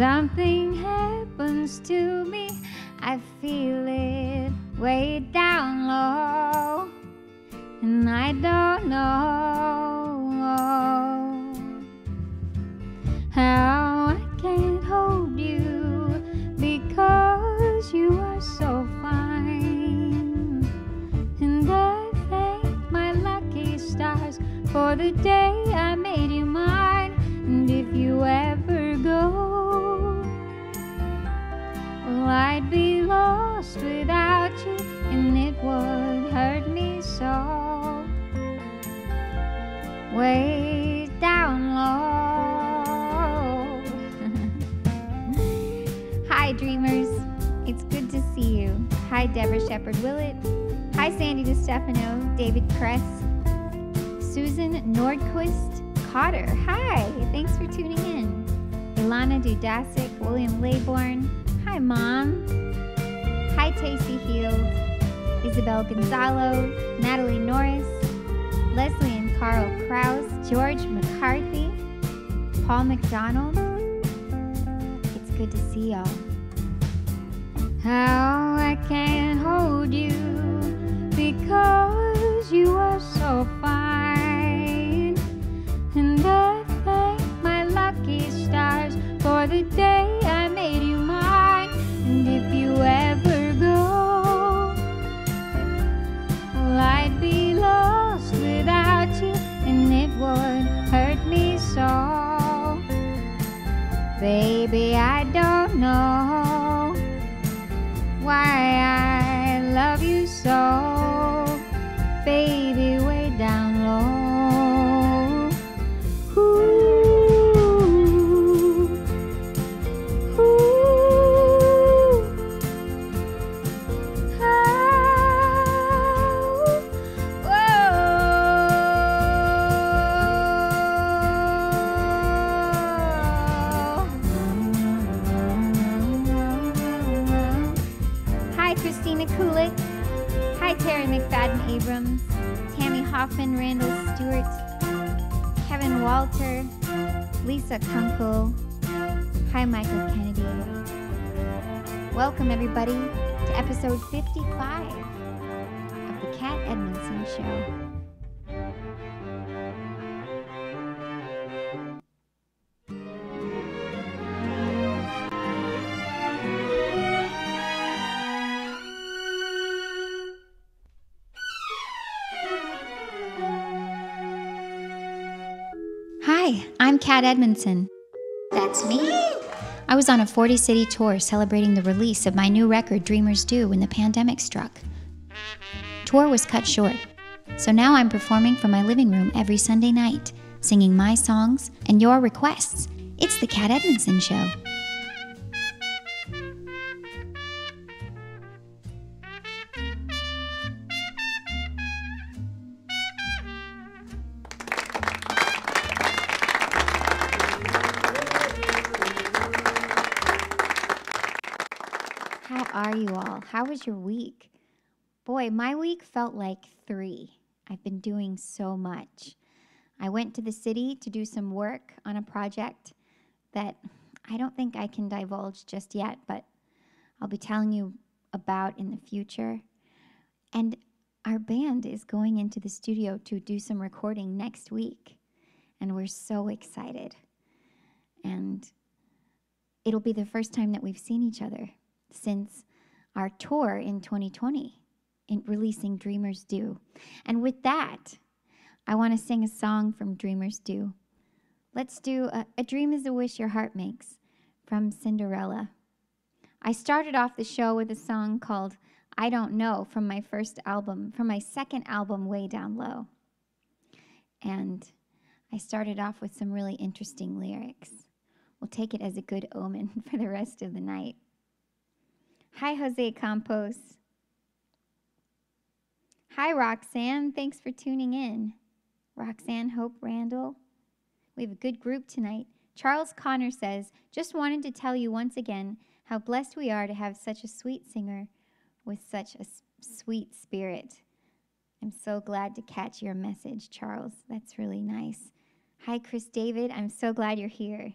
something happens to me. I feel it way down low, and I don't know how I can't hold you because you are so fine. And I thank my lucky stars for the day I made you mine. And if you ever go, I'd be lost without you, and it would hurt me so. Way down low. Hi, dreamers. It's good to see you. Hi, Deborah Shepard Willett. Hi, Sandy DeStefano, David Kress, Susan Nordquist Cotter. Hi, thanks for tuning in. Ilana Dudasic, William Laybourne. Mom. Hi, Tacey Field, Isabel Gonzalo, Natalie Norris, Leslie and Carl Krause, George McCarthy, Paul McDonald. It's good to see y'all. How I can't hold you because you are so fine. And I thank my lucky stars for the day go, I'd be lost without you, and it would hurt me so. Baby, I don't know why I love you so, baby, McFadden Abrams, Tammy Hoffman, Randall Stewart, Kevin Walter, Lisa Kunkel. Hi, Michael Kennedy. Welcome, everybody, to episode 55 of The Kat Edmonson Show. Kat Edmonson. That's me. I was on a 40 city tour celebrating the release of my new record, Dreamers Do, when the pandemic struck. Tour was cut short, so now I'm performing from my living room every Sunday night, singing my songs and your requests. It's The Kat Edmonson Show. Are you all? How was your week? Boy, my week felt like three. I've been doing so much. I went to the city to do some work on a project that I don't think I can divulge just yet, but I'll be telling you about in the future. And our band is going into the studio to do some recording next week, and we're so excited. And it'll be the first time that we've seen each other since our tour in 2020 in releasing Dreamers Do. And with that, I want to sing a song from Dreamers Do. Let's do a, a Dream is a Wish Your Heart Makes from Cinderella. I started off the show with a song called I Don't Know from my first album, from my second album, Way Down Low. And I started off with some really interesting lyrics. We'll take it as a good omen for the rest of the night. Hi, Jose Campos. Hi, Roxanne. Thanks for tuning in. Roxanne Hope Randall. We have a good group tonight. Charles Connor says, Just wanted to tell you once again how blessed we are to have such a sweet singer with such a sweet spirit. I'm so glad to catch your message, Charles. That's really nice. Hi, Chris David. I'm so glad you're here.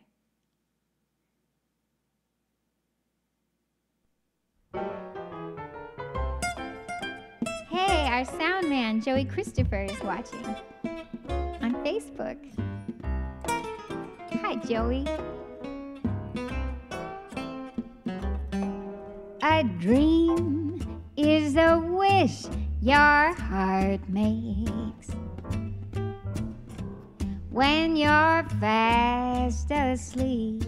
Sound man, Joey Christopher, is watching on Facebook. Hi, Joey. A dream is a wish your heart makes when you're fast asleep.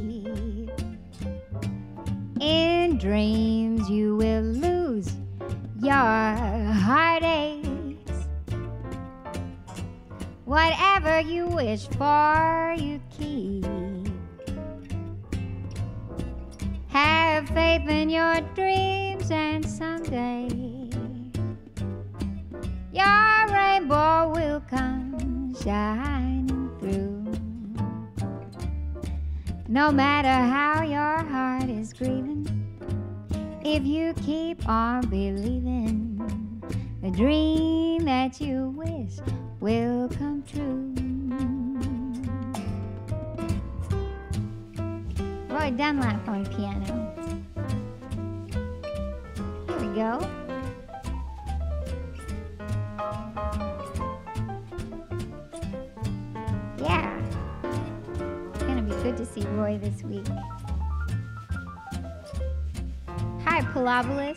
In dreams, you will lose your heartaches. Whatever you wish for, you keep. Have faith in your dreams, and someday your rainbow will come shining through. No matter how your heart is grieving, if you keep on believing, the dream that you wish will come true. Roy Dunlap on piano. Here we go. Yeah. It's gonna be good to see Roy this week. Hi,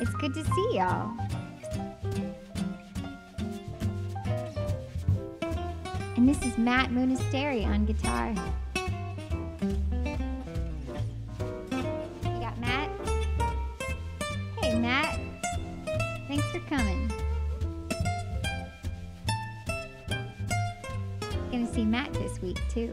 It's good to see y'all. And this is Matt Munisteri on guitar. You got Matt? Hey, Matt. Thanks for coming. Gonna see Matt this week, too.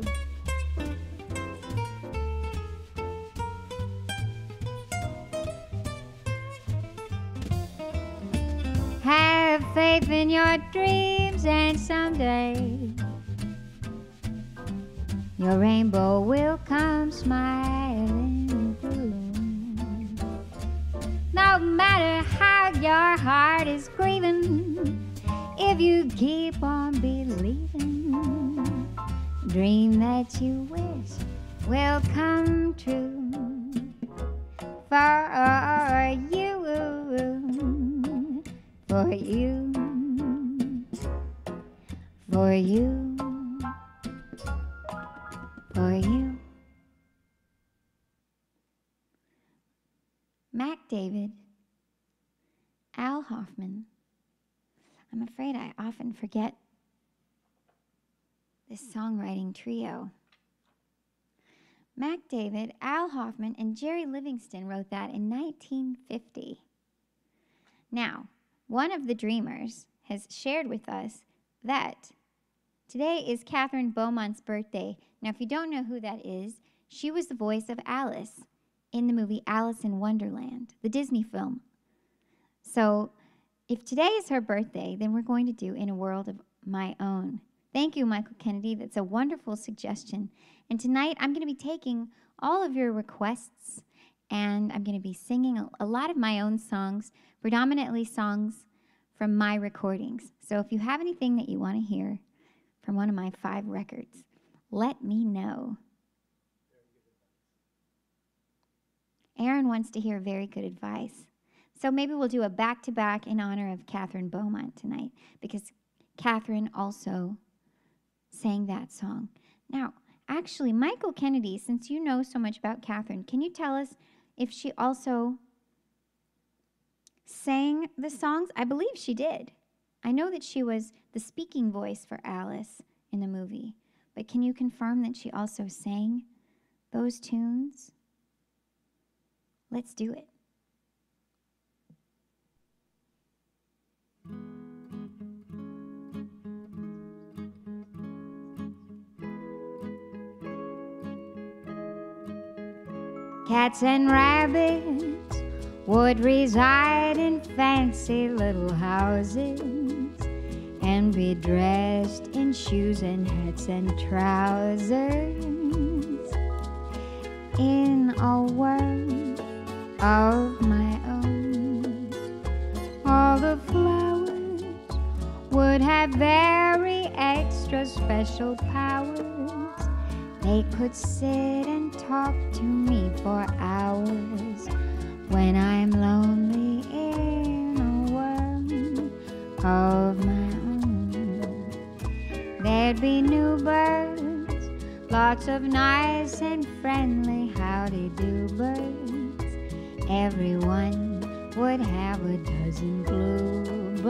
Trio. Mack David, Al Hoffman, and Jerry Livingston wrote that in 1950. Now, one of the dreamers has shared with us that today is Kathryn Beaumont's birthday. Now, if you don't know who that is, she was the voice of Alice in the movie Alice in Wonderland, the Disney film. So, if today is her birthday, then we're going to do In a World of My Own. Thank you, Michael Kennedy. That's a wonderful suggestion. And tonight I'm going to be taking all of your requests and I'm going to be singing a, lot of my own songs, predominantly songs from my recordings. So if you have anything that you want to hear from one of my five records, let me know. Aaron wants to hear very good advice. So maybe we'll do a back to back in honor of Kathryn Beaumont tonight because Kathryn also sang that song. Now, actually, Michael Kennedy, since you know so much about Kathryn, can you tell us if she also sang the songs? I believe she did. I know that she was the speaking voice for Alice in the movie, but can you confirm that she also sang those tunes? Let's do it. Cats and rabbits would reside in fancy little houses and be dressed in shoes and hats and trousers in a world of my own. All the flowers would have very extra special powers. They could sit and talk to me for hours when I'm lonely in a world of my own. There'd be new birds, lots of nice and friendly howdy do birds. Everyone would have a dozen bluebirds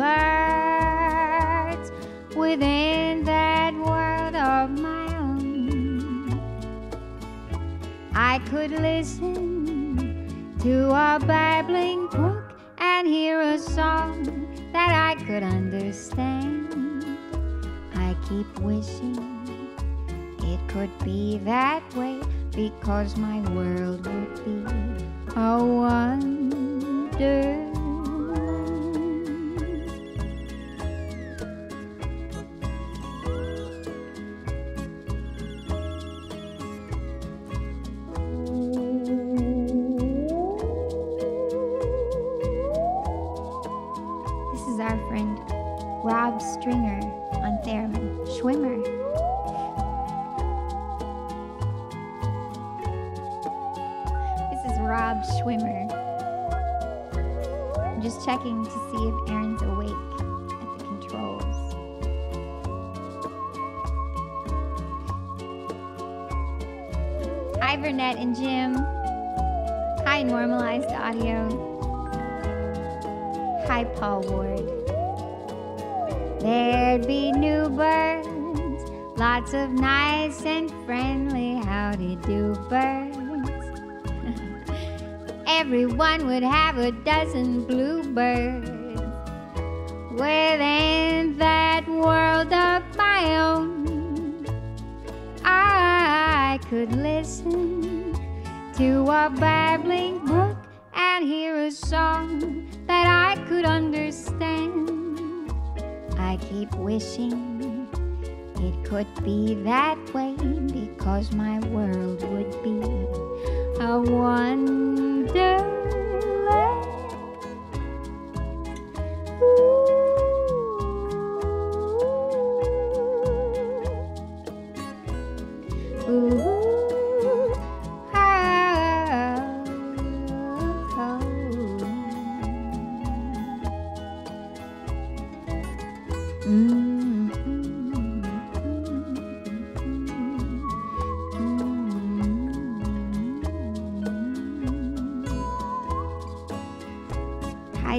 within that world of my I could listen to a babbling brook and hear a song that I could understand. I keep wishing it could be that way because my world would be a wonder.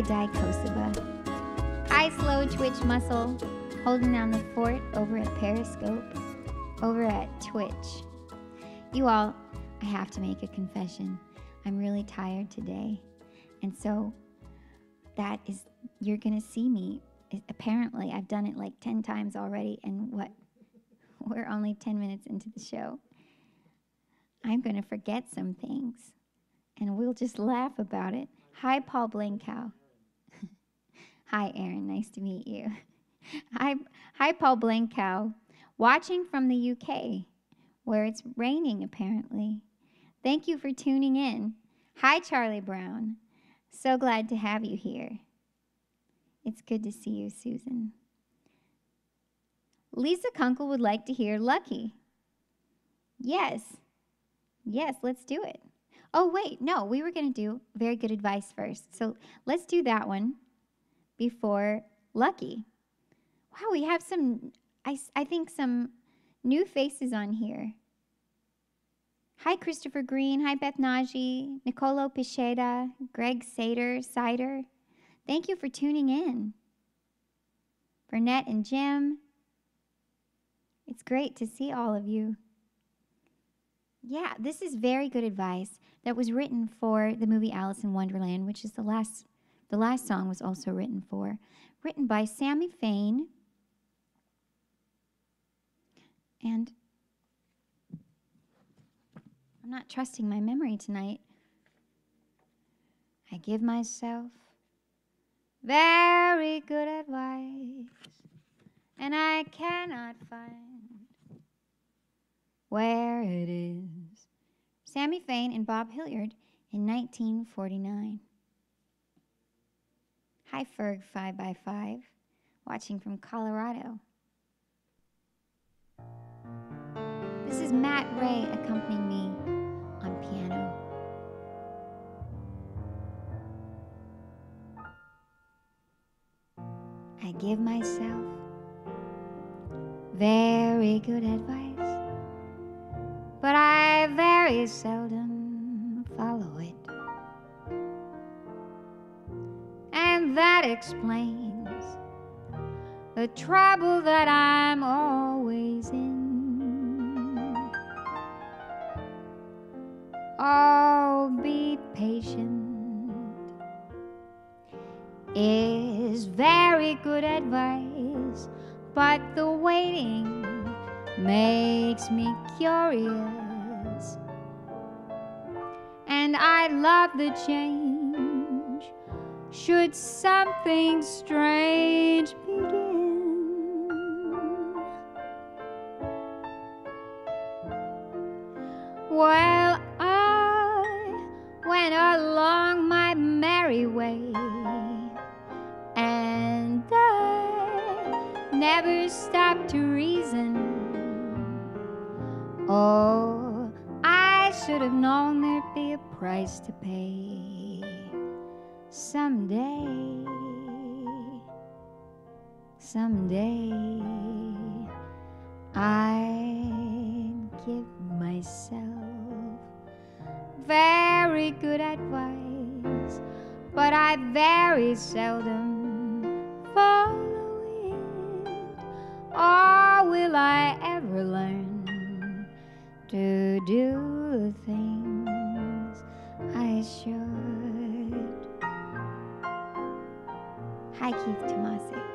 Hi, Di Kosova. Hi, Slow Twitch Muscle. Holding down the fort over at Periscope, over at Twitch. You all, I have to make a confession. I'm really tired today. And so that is, you're going to see me. Apparently, I've done it like 10 times already. And what? We're only 10 minutes into the show. I'm going to forget some things and we'll just laugh about it. Hi, Paul Blankow. Hi, Aaron. Nice to meet you. Hi, hi, Paul Blankow. Watching from the UK, where it's raining apparently. Thank you for tuning in. Hi, Charlie Brown. So glad to have you here. It's good to see you, Susan. Lisa Kunkel would like to hear Lucky. Yes. Yes, let's do it. Oh, wait, no, we were going to do very good advice first. So let's do that one before Lucky. Wow, we have some—I think, some new faces on here. Hi, Christopher Green. Hi, Beth Najee, Nicolo Picheda, Greg Sater, Sider. Thank you for tuning in. Burnett and Jim. It's great to see all of you. Yeah, this is very good advice that was written for the movie Alice in Wonderland, which is the last the last song was also written for. Written by Sammy Fain. And I'm not trusting my memory tonight. I give myself very good advice, and I cannot find where it is. Sammy Fain and Bob Hilliard in 1949. Hi, Ferg 5 by 5 watching from Colorado. This is Matt Ray accompanying me on piano. I give myself very good advice, but I very seldom That explains the trouble that I'm always in. Oh, be patient is very good advice, but the waiting makes me curious. And I love the change. Should something strange begin? Well, I went along my merry way, and I never stopped to reason. Oh, I should have known there'd be a price to pay someday. Someday, I give myself very good advice, but I very seldom follow it. Or will I ever learn to do the things I should? Hi, Keith Tomasic.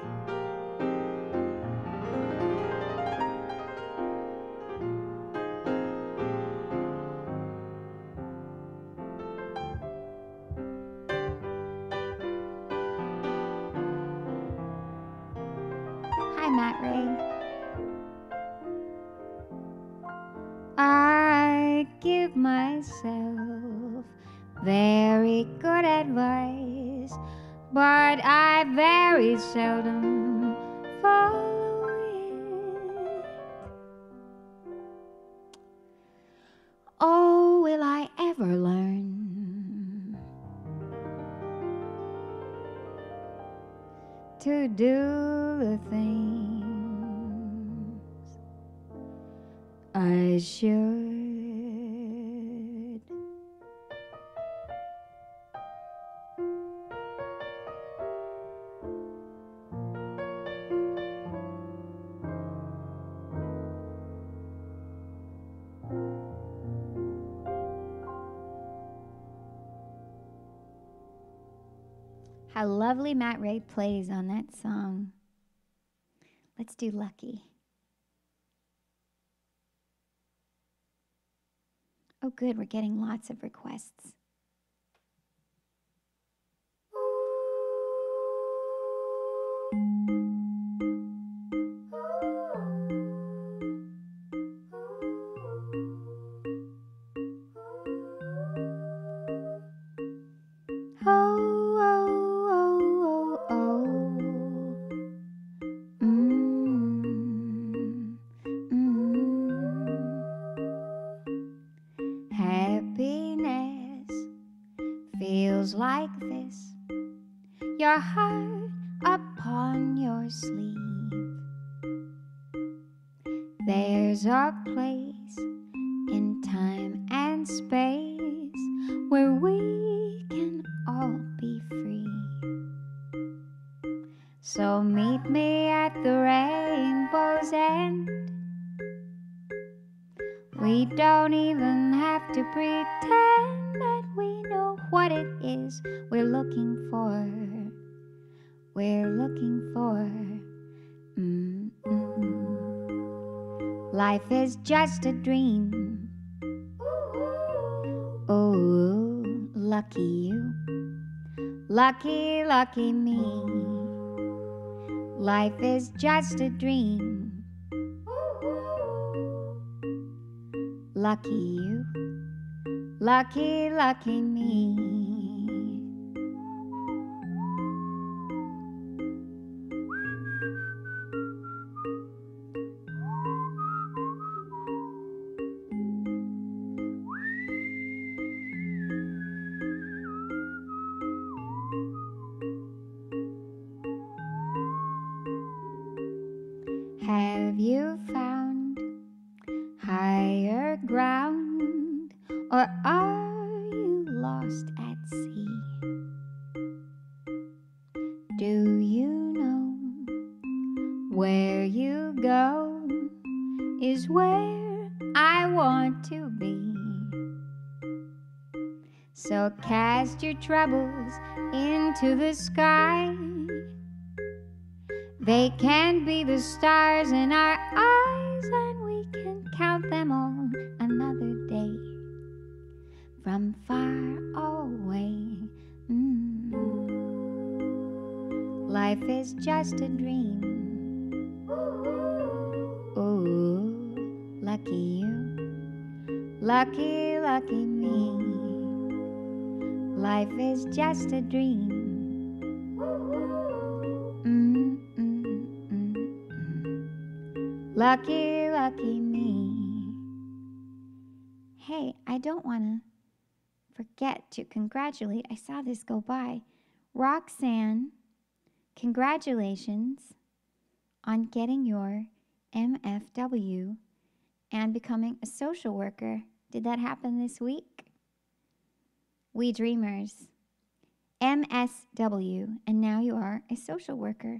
Matt Ray plays on that song. Let's do Lucky. Oh, good, we're getting lots of requests. Feels like this. Your heart upon your sleeve. There's a place just a dream. Oh, lucky you. Lucky, lucky me. Life is just a dream. Lucky you. Lucky, lucky me. Troubles into the sky. They can be the stars in our eyes, and we can count them all another day from far away. Mm. Life is just a dream. Ooh, lucky you, lucky, is just a dream. Mm, mm, mm. Lucky, lucky me. Hey, I don't want to forget to congratulate. I saw this go by. Roxanne, congratulations on getting your MFW and becoming a social worker. Did that happen this week? We Dreamers, MSW, and now you are a social worker.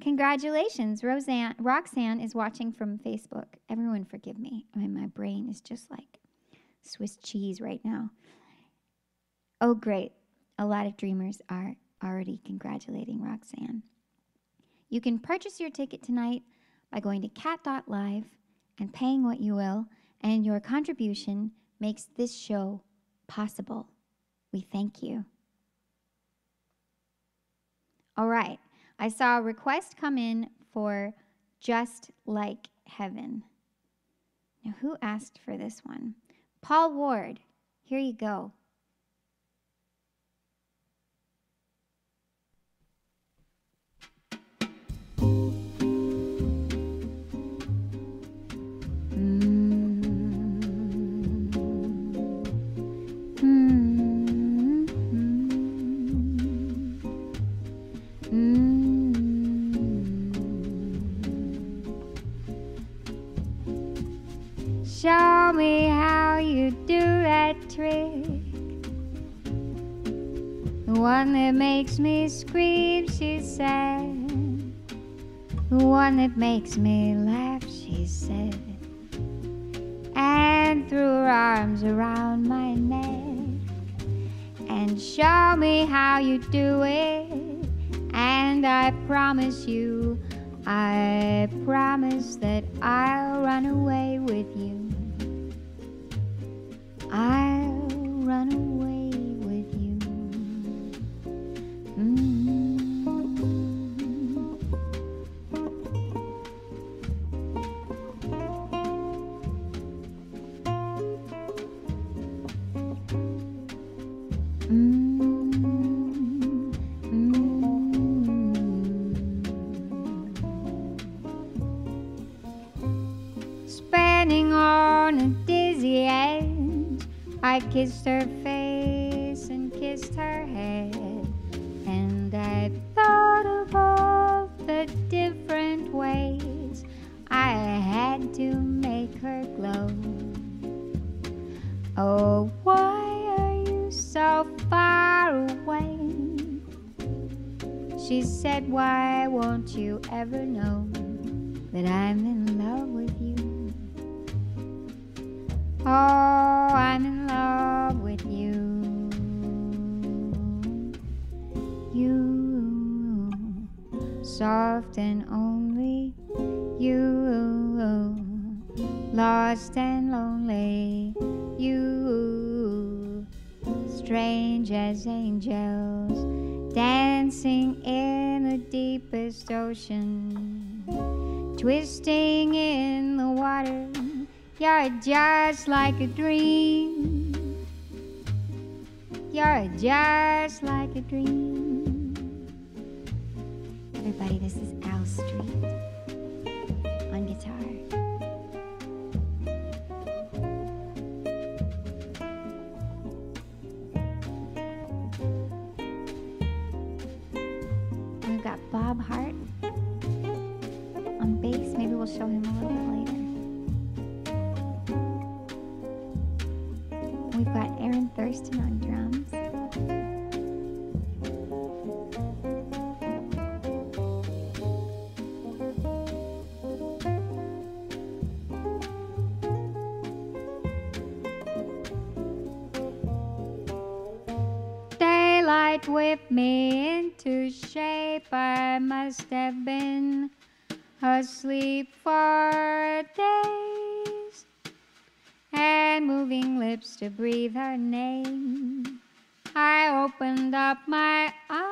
Congratulations, Roseanne. Roxanne is watching from Facebook. Everyone forgive me. I mean, my brain is just like Swiss cheese right now. Oh, great. A lot of dreamers are already congratulating Roxanne. You can purchase your ticket tonight by going to Kat.Live and paying what you will, and your contribution makes this show possible. We thank you. All right. I saw a request come in for Just Like Heaven. Now, who asked for this one? Paul Ward. Here you go. Trick. The one that makes me scream, she said. The one that makes me laugh, she said. And threw her arms around my neck. And show me how you do it. And I promise you, I promise that I'll run away with you. I just like a dream. You're just like a dream. Everybody, this is Al Street on guitar. Asleep for days, and moving lips to breathe her name. I opened up my eyes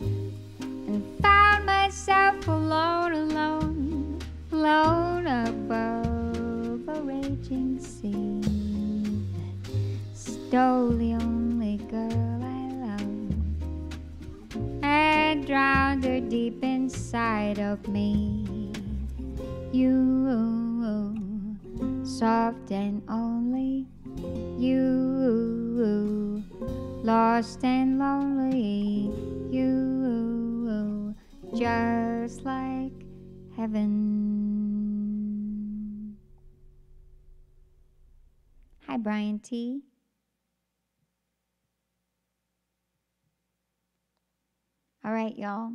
and found myself alone, alone, alone above a raging sea. Stole deep inside of me. You, soft and only, you, lost and lonely, you, just like heaven. Hi, Brian T. All right, y'all.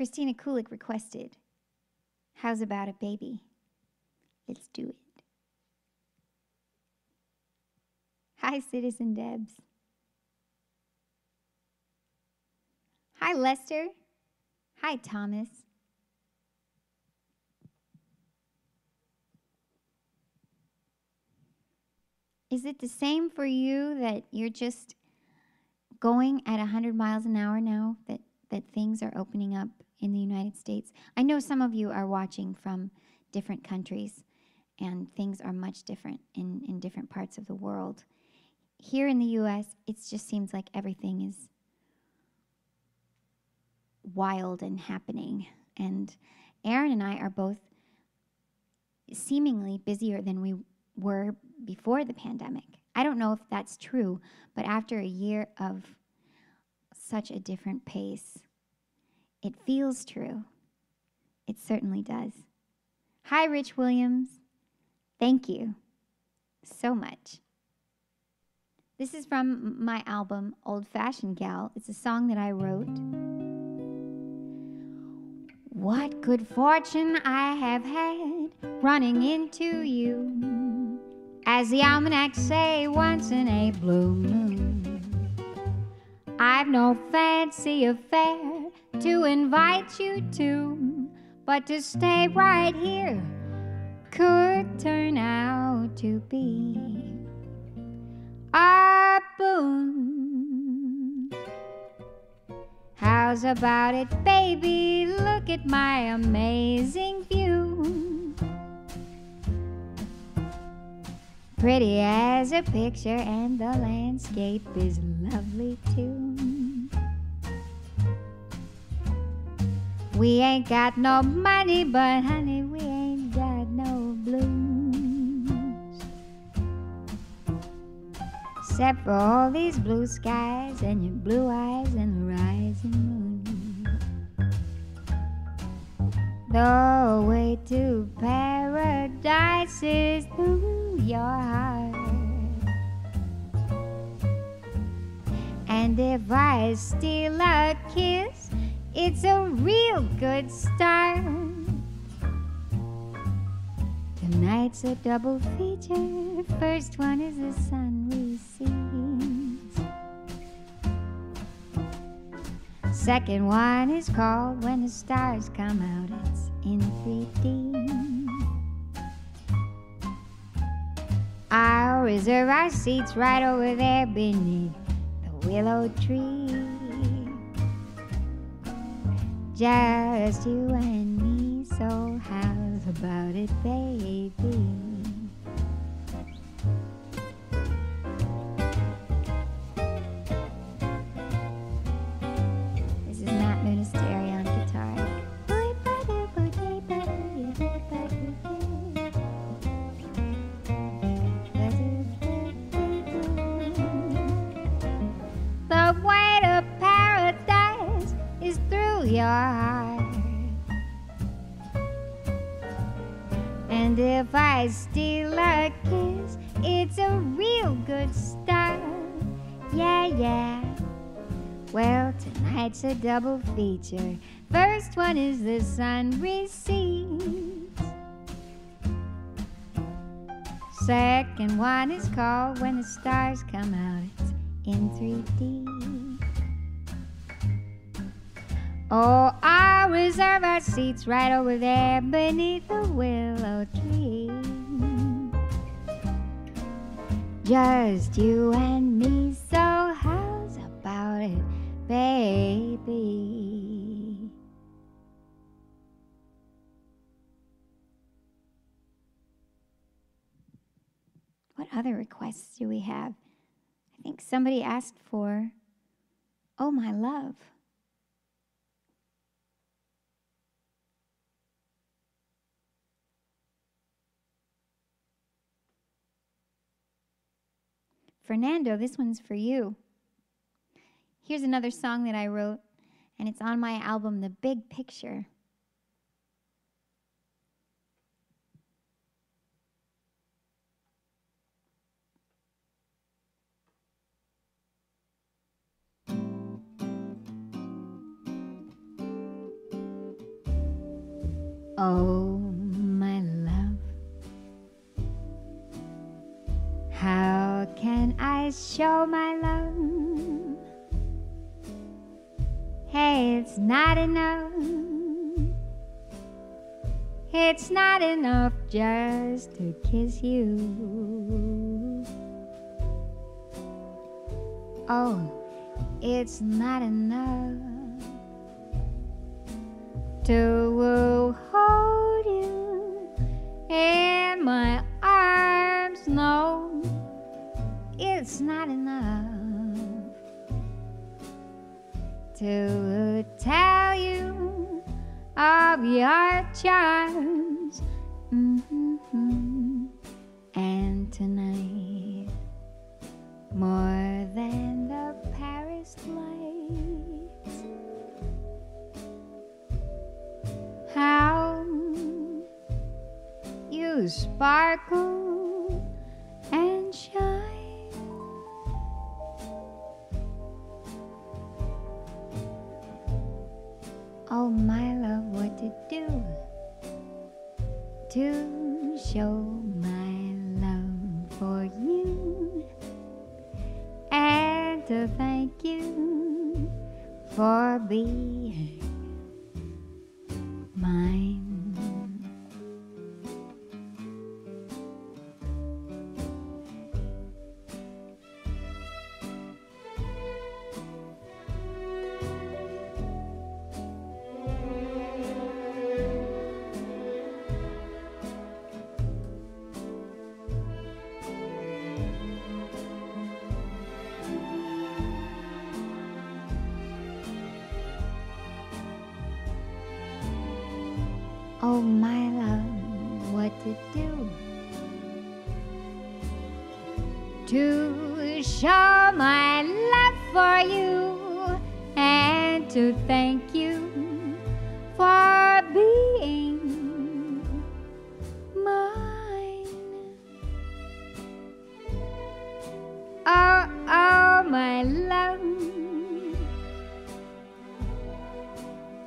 Christina Kulik requested, How's about a baby? Let's do it. Hi, Citizen Debs. Hi, Lester. Hi, Thomas. Is it the same for you that you're just going at 100 miles an hour now that, that things are opening up in the United States? I know some of you are watching from different countries and things are much different in, in different parts of the world. Here in the US, it just seems like everything is wild and happening. And Aaron and I are both seemingly busier than we were before the pandemic. I don't know if that's true, but after a year of such a different pace, it feels true. It certainly does. Hi, Rich Williams. Thank you so much. This is from my album, Old Fashioned Gal. It's a song that I wrote. What good fortune I have had running into you. As the almanacs say, once in a blue moon. I've no fancy affair to invite you to, but to stay right here could turn out to be a boon. How's about it, baby? Look at my amazing view. Pretty as a picture, and the landscape is lovely too. We ain't got no money, but honey, we ain't got no blues. Except for all these blue skies and your blue eyes and the rising moon. The way to paradise is through your heart. And if I steal a kiss, it's a real good start. Tonight's a double feature. First one is the sun we see. Second one is called When the Stars Come Out. It's in 3D. I'll reserve our seats right over there beneath the willow tree. Just you and me, so how's about it, baby? Your heart. And if I steal a kiss, it's a real good start. Yeah, yeah. Well, tonight's a double feature. First one is the sun recedes. Second one is called When the Stars Come Out. It's in 3D. Oh, I'll reserve our seats right over there beneath the willow tree. Just you and me, so how's about it, baby? What other requests do we have? I think somebody asked for, Oh, my love. Fernando, this one's for you. Here's another song that I wrote, and it's on my album, The Big Picture. Not enough. It's not enough just to kiss you. Oh, it's not enough to hold you in my arms. No, it's not enough to tell of your charms. Mhm. And tonight, more than the Paris lights. how you sparkle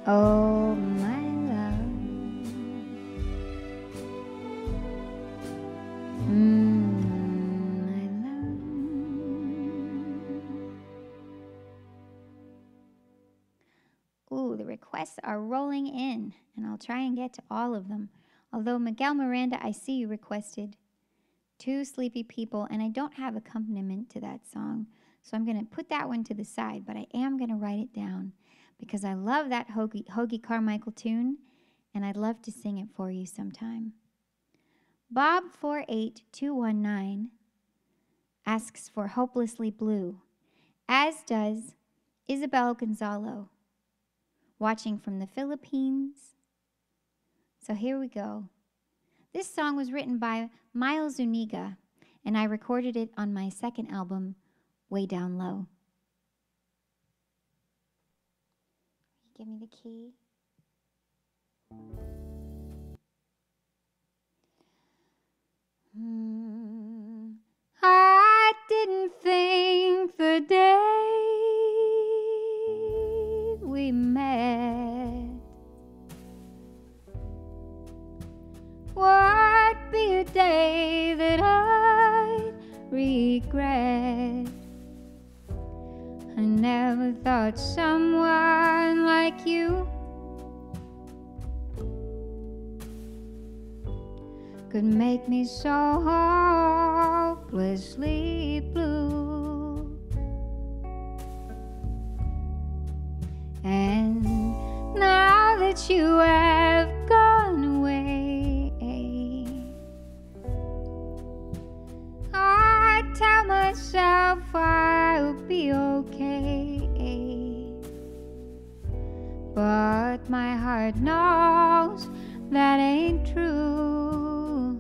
Oh, my love. Mm, my love. Ooh, the requests are rolling in, and I'll try and get to all of them. Although Miguel Miranda, I see you requested Two Sleepy People, and I don't have accompaniment to that song, so I'm going to put that one to the side, but I am going to write it down because I love that Hoagy, Hoagy Carmichael tune, and I'd love to sing it for you sometime. Bob48219 asks for Hopelessly Blue, as does Isabel Gonzalo, watching from the Philippines. So here we go. This song was written by Miles Zuniga, and I recorded it on my second album, Way Down Low. Give me the key. Hmm. I didn't think the day we met would be a day that I'd regret. I never thought someone like you could make me so hopelessly blue. And now that you have tell myself I'll be okay. But my heart knows that ain't true.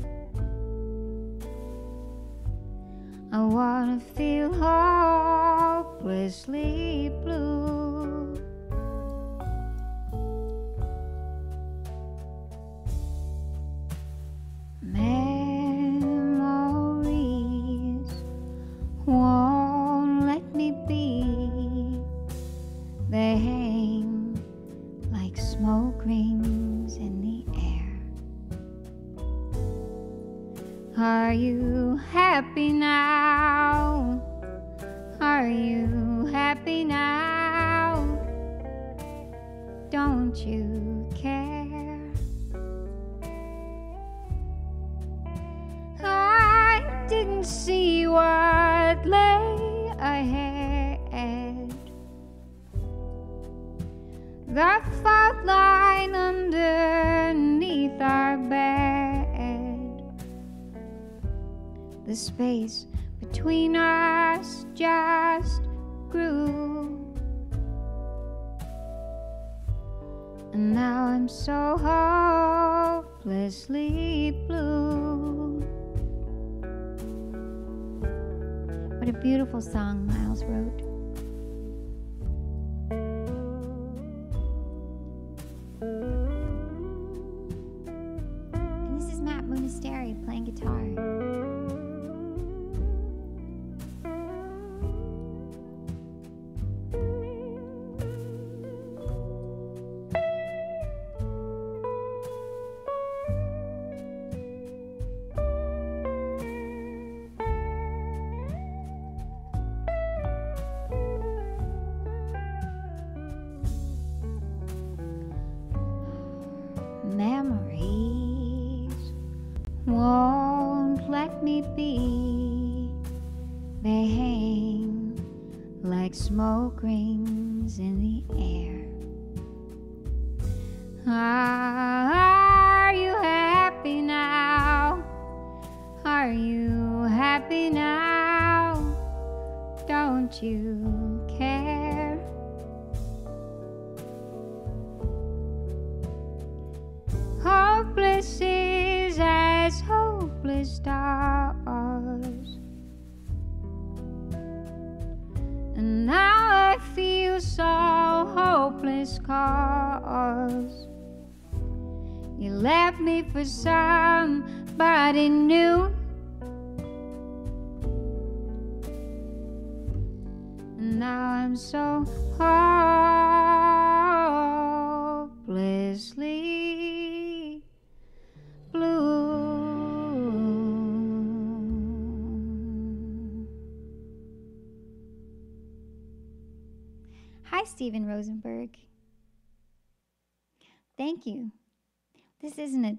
I wanna feel hopelessly blue. Are you happy now? Are you happy now? Don't you care? I didn't see what lay ahead. The fault line underneath our bed. The space between us just grew. And now I'm so hopelessly blue. What a beautiful song Miles wrote.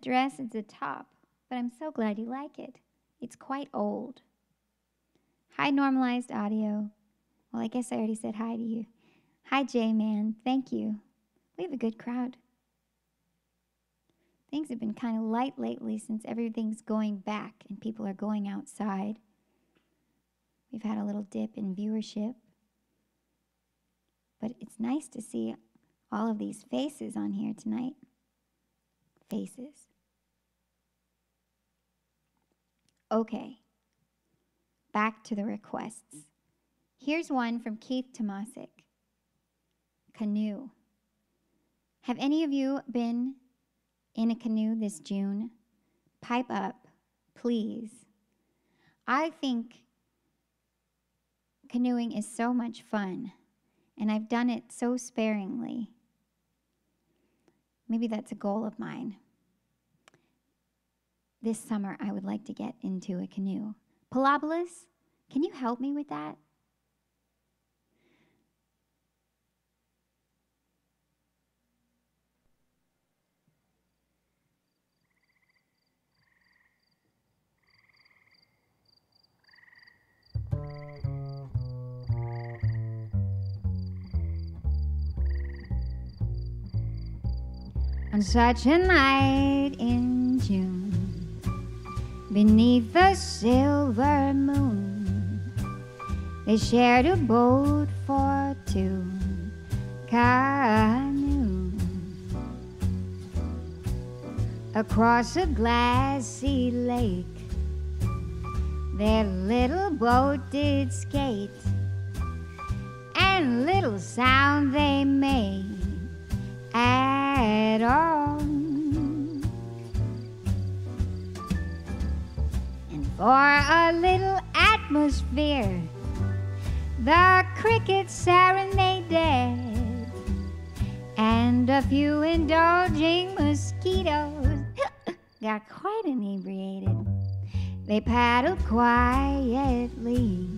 Dress, it's a top, but I'm so glad you like it. It's quite old. Hi, normalized audio. Well, I guess I already said hi to you. Hi, J Man. Thank you. We have a good crowd. Things have been kind of light lately since everything's going back and people are going outside. We've had a little dip in viewership. But it's nice to see all of these faces on here tonight. Faces. Okay, back to the requests. Here's one from Keith Tomasic Canoe. Have any of you been in a canoe this June? Pipe up, please. I think canoeing is so much fun, and I've done it so sparingly. Maybe that's a goal of mine. This summer, I would like to get into a canoe. Palabolas, can you help me with that? On such a night in June, beneath the silver moon, they shared a boat for two canoe across a glassy lake. Their little boat did skate, and little sound they made at all. For a little atmosphere, the crickets serenaded, and a few indulging mosquitoes got quite inebriated. They paddled quietly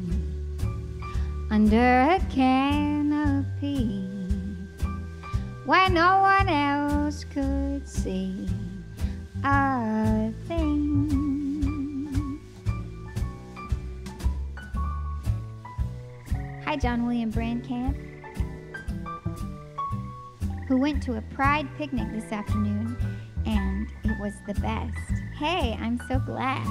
under a canopy where no one else could see a thing. Hi, John William Brandcamp, who went to a pride picnic this afternoon, and it was the best. Hey, I'm so glad.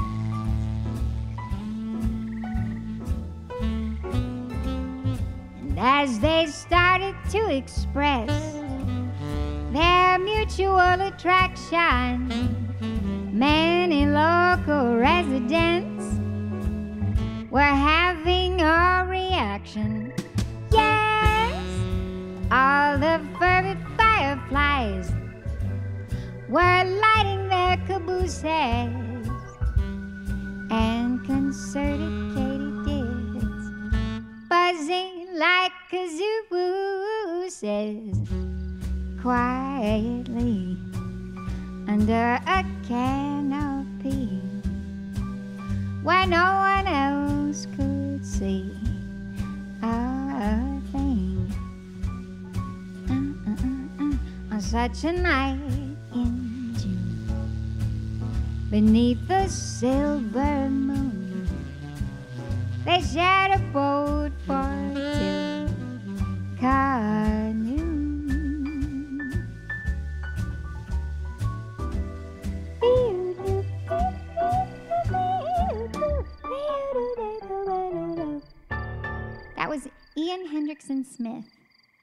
And as they started to express their mutual attraction. Many local residents were having a reaction. Yes, all the fervid fireflies were lighting their cabooses and concerted katydids buzzing like cabooses quietly under a canopy where no one else could see a thing. On such a night in June, beneath the silver moon, they shared a boat for two. Canoe. Hendrickson Smith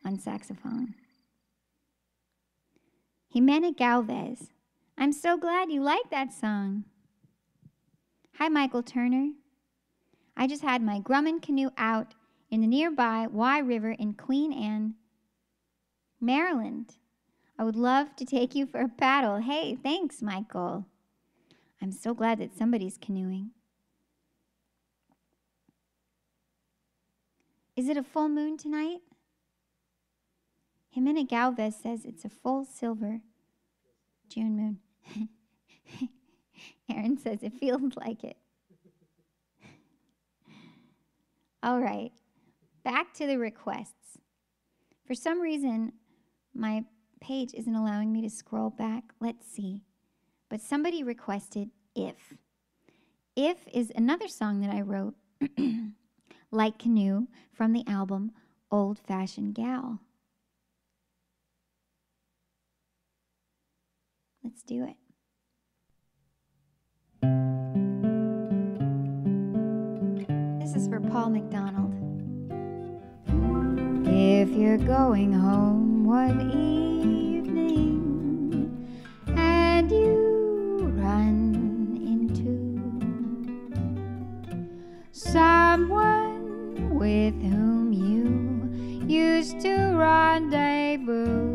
on saxophone. Jimena Galvez. I'm so glad you like that song. Hi, Michael Turner. I just had my Grumman canoe out in the nearby Wye River in Queen Anne, Maryland. I would love to take you for a paddle. Hey, thanks, Michael. I'm so glad that somebody's canoeing. Is it a full moon tonight? Jimena Galvez says it's a full silver June moon. Aaron says it feels like it. All right, back to the requests. For some reason, my page isn't allowing me to scroll back. Let's see. But somebody requested If. If is another song that I wrote, like Canoe, from the album Old Fashioned Gal. Let's do it. This is for Paul McDonald. If you're going home one evening and you run into someone with whom you used to rendezvous.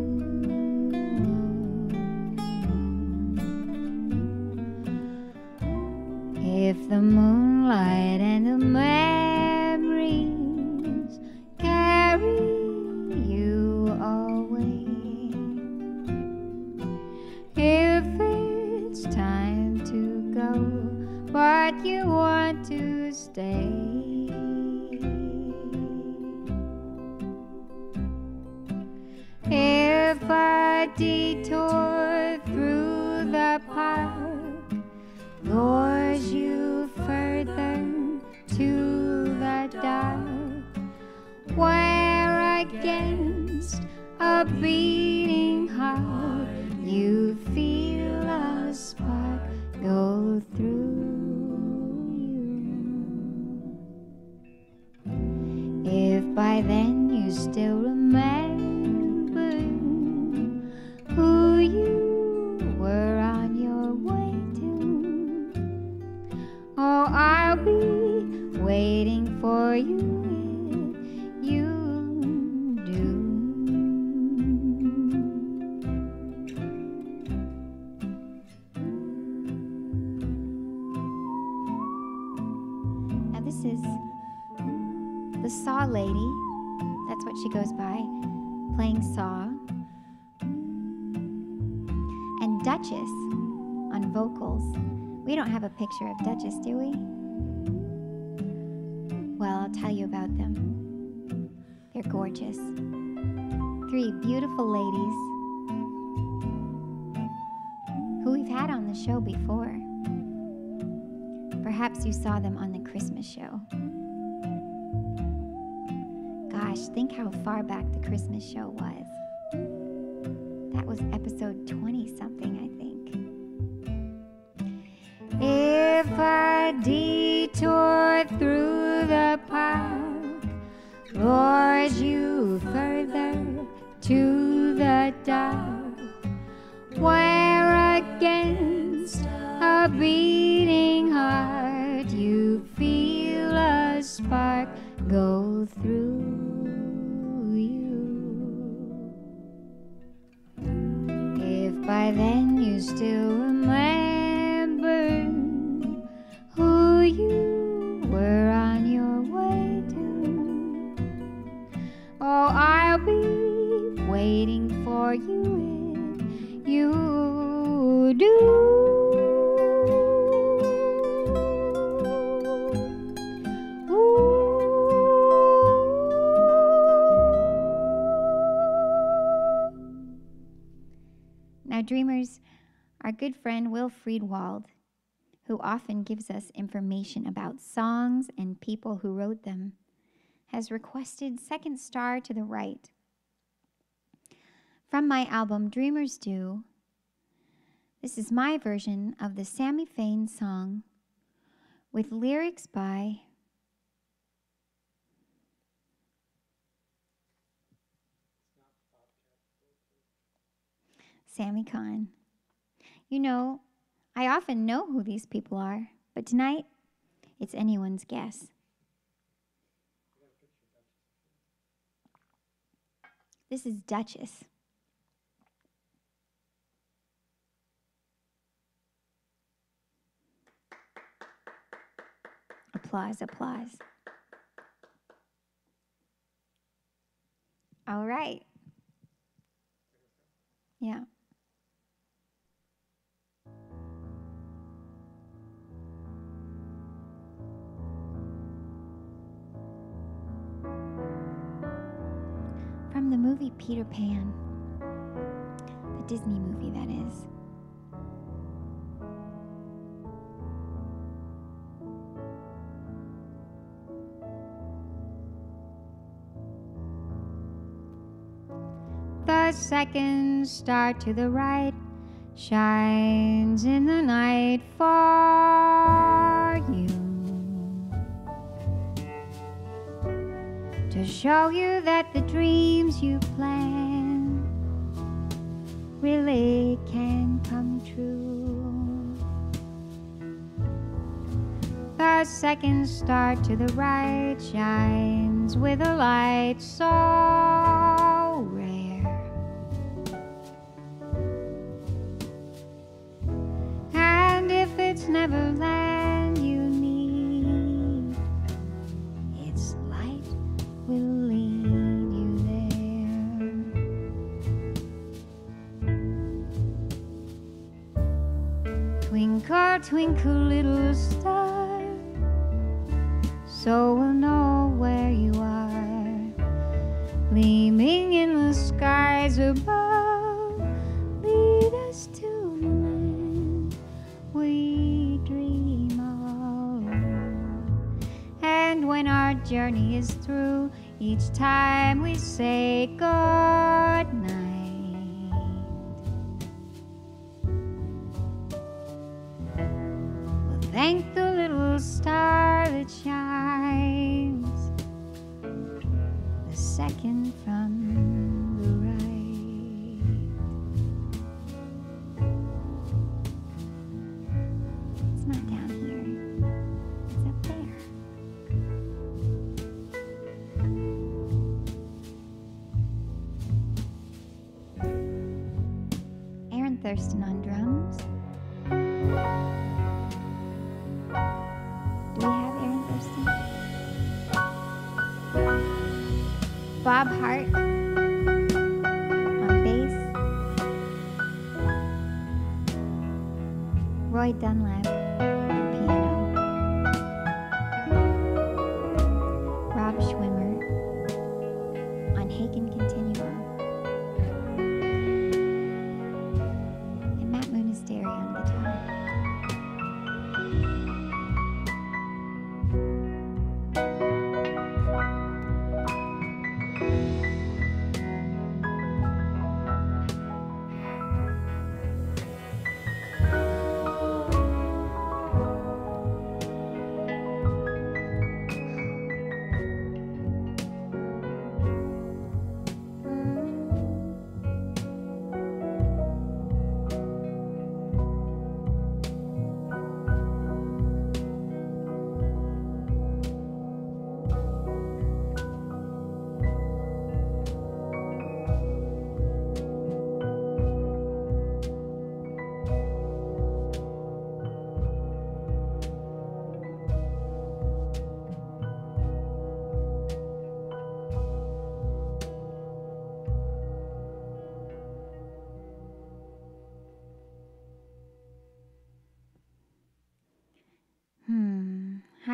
If the moonlight and the memories carry you away, if it's time to go, but you want to stay. Detour through the park. Lures you further to the dark, where against a beating heart. You feel a spark go through you. If by then you still oh, I'll be waiting for you if you do. Now, this is the Saw Lady. That's what she goes by, playing Saw. And Duchess on vocals. We don't have a picture of Duchess, do we? Well, I'll tell you about them. They're gorgeous. Three beautiful ladies who we've had on the show before. Perhaps you saw them on the Christmas show. Gosh, think how far back the Christmas show was. That was episode 20 often gives us information about songs and people who wrote them, has requested Second Star to the Right. From my album Dreamers Do, this is my version of the Sammy Fain song with lyrics by Sammy Cahn. You know, I often know who these people are, but tonight it's anyone's guess. This is Duchess. Applause, applause. All right. Yeah. From the movie Peter Pan, the Disney movie, that is. The second star to the right shines in the night for you show you that the dreams you plan really can come true. The second star to the right shines with a light so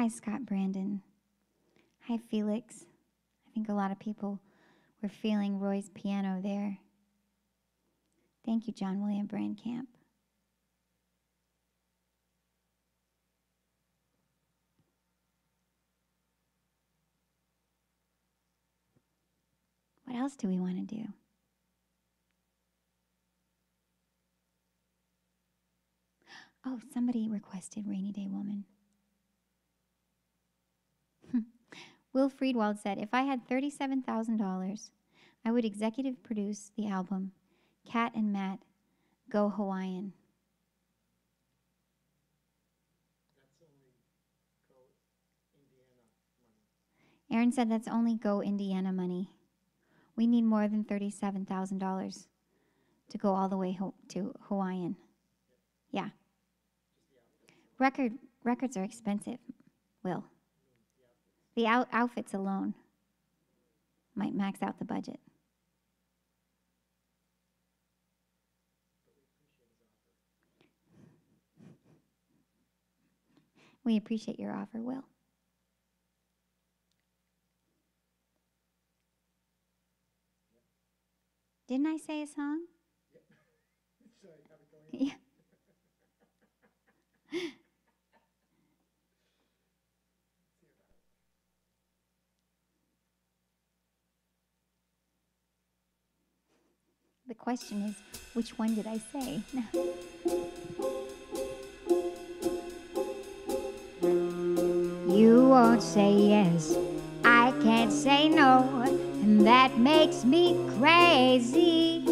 Hi, Scott Brandon. Hi, Felix. I think a lot of people were feeling Roy's piano there. Thank you, John William Brandcamp. What else do we want to do? Oh, somebody requested Rainy Day Woman. Will Friedwald said, If I had $37,000, I would executive produce the album Kat and Matt Go Hawaiian. Aaron said that's only Go Indiana money. We need more than $37,000 to go all the way ho- to Hawaiian. Yeah. Record records are expensive. Will. The out- outfits alone might max out the budget. We appreciate your offer, Will. Didn't I say a song? Yeah. The question is, which one did I say? You won't say yes, I can't say no, and that makes me crazy.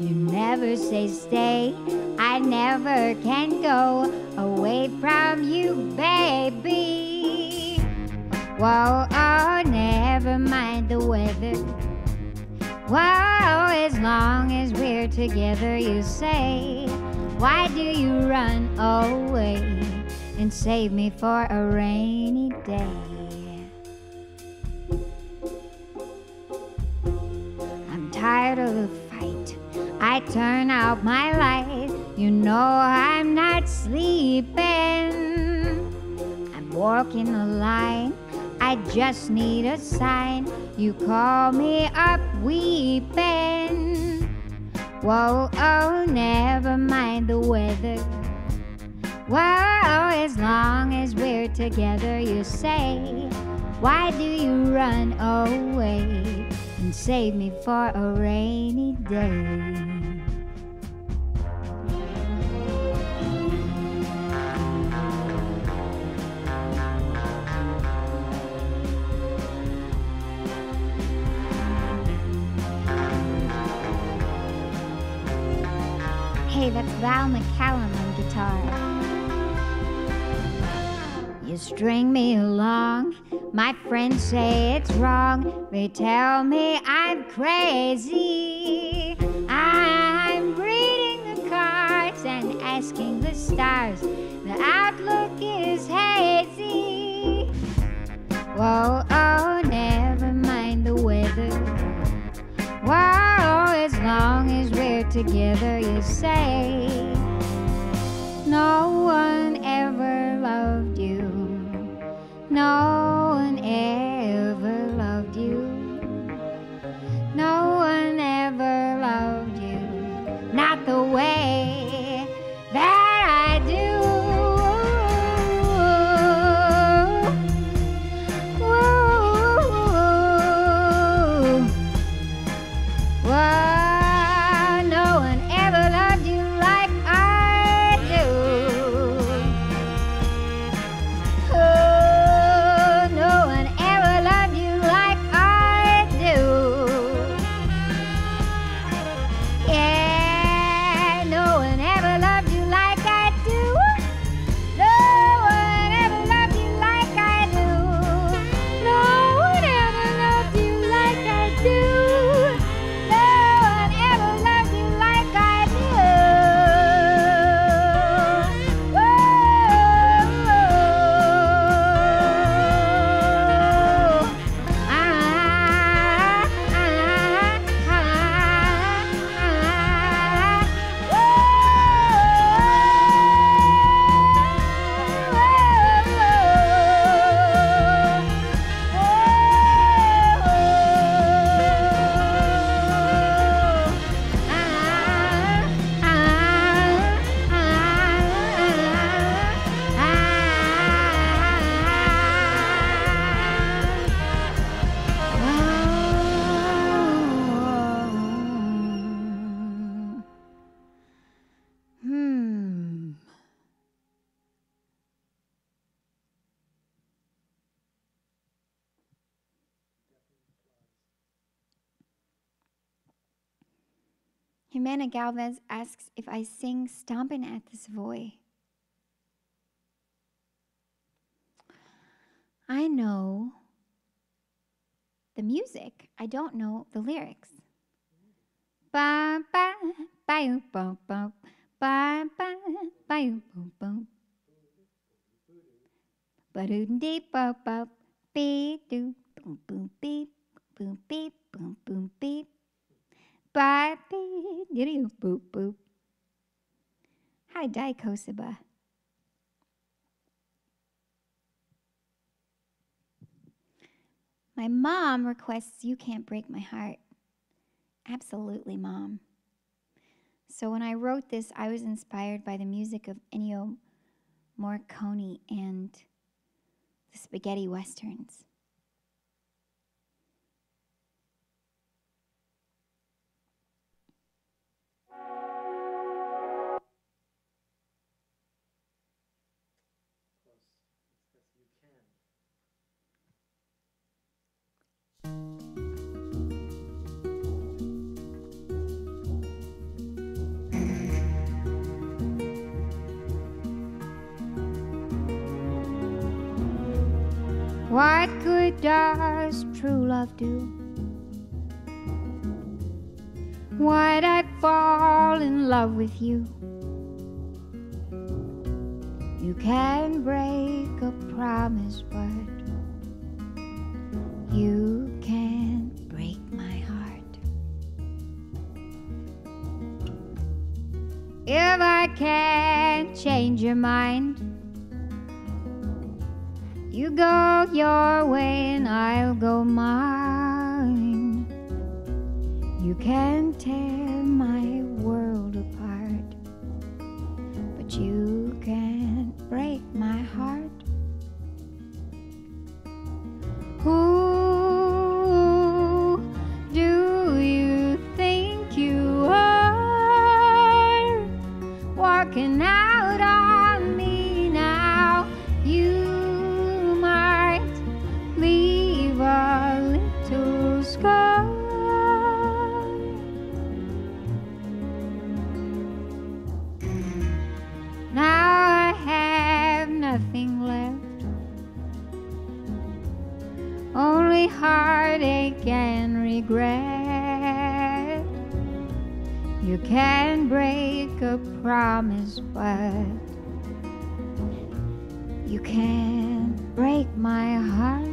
You never say stay, I never can go away from you, baby. Whoa, oh, never mind the weather. Whoa, as long as we're together, you say. Why do you run away and save me for a rainy day? I'm tired of the fight. I turn out my light You know I'm not sleeping. I'm walking the line. I just need a sign. You call me up weeping. Whoa, oh, never mind the weather. Whoa, as long as we're together, you say. Why do you run away and save me for a rainy day? That's Val McCallum on guitar. You string me along. My friends say it's wrong. They tell me I'm crazy. I'm reading the cards and asking the stars. The outlook is hazy. Whoa, oh, never mind the weather. Whoa, oh, as long as we're together, you say. No one ever loved you. No one ever loved you. No one ever loved you. Not the way Jimena Galvez asks if I sing Stomping at the Savoy. I know the music. I don't know the lyrics. Ba ba ba ba ba ba ba ba ba ba doo dee ba ba beep doo boom boom beep boom beep boom boom beep ba beep doo boop boop. Hi, Dai. My mom requests You Can't Break My Heart. Absolutely, mom. So when I wrote this, I was inspired by the music of Ennio Morricone and the spaghetti westerns. Does true love do? Why'd I fall in love with you? You can break a promise, but you can't break my heart. If I can't change your mind, you go your way and I'll go mine. You can tear can break a promise, but you can't break my heart.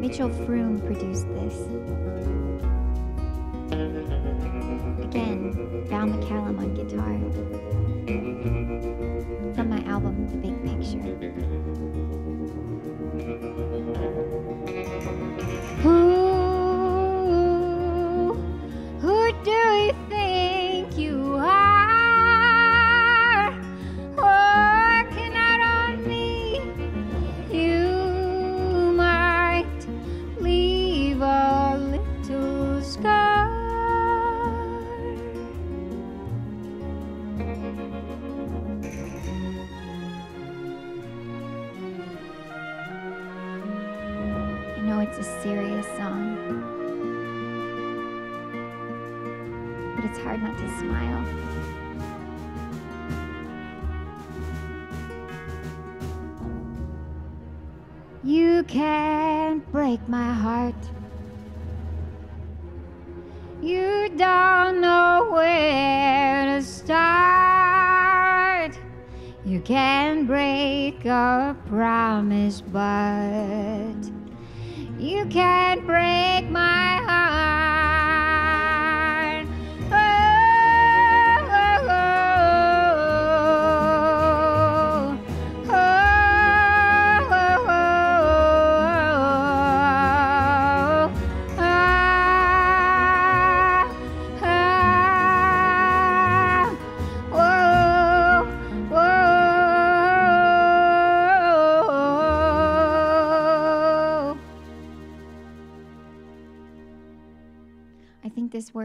Mitchell Froom produced this. Again, Val McCallum on guitar. From my album, The Big Picture.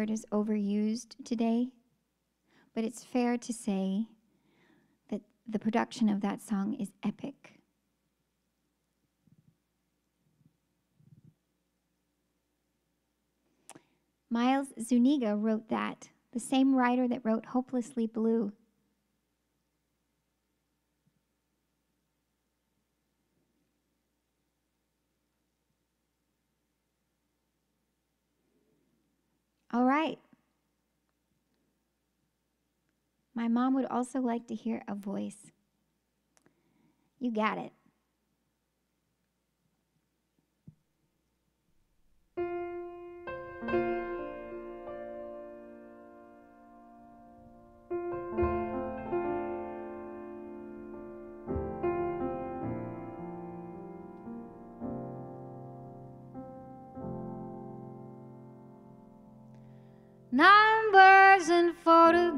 Word is overused today, but it's fair to say that the production of that song is epic. Miles Zuniga wrote that, the same writer that wrote Hopelessly Blue. All right. My mom would also like to hear a voice. You got it.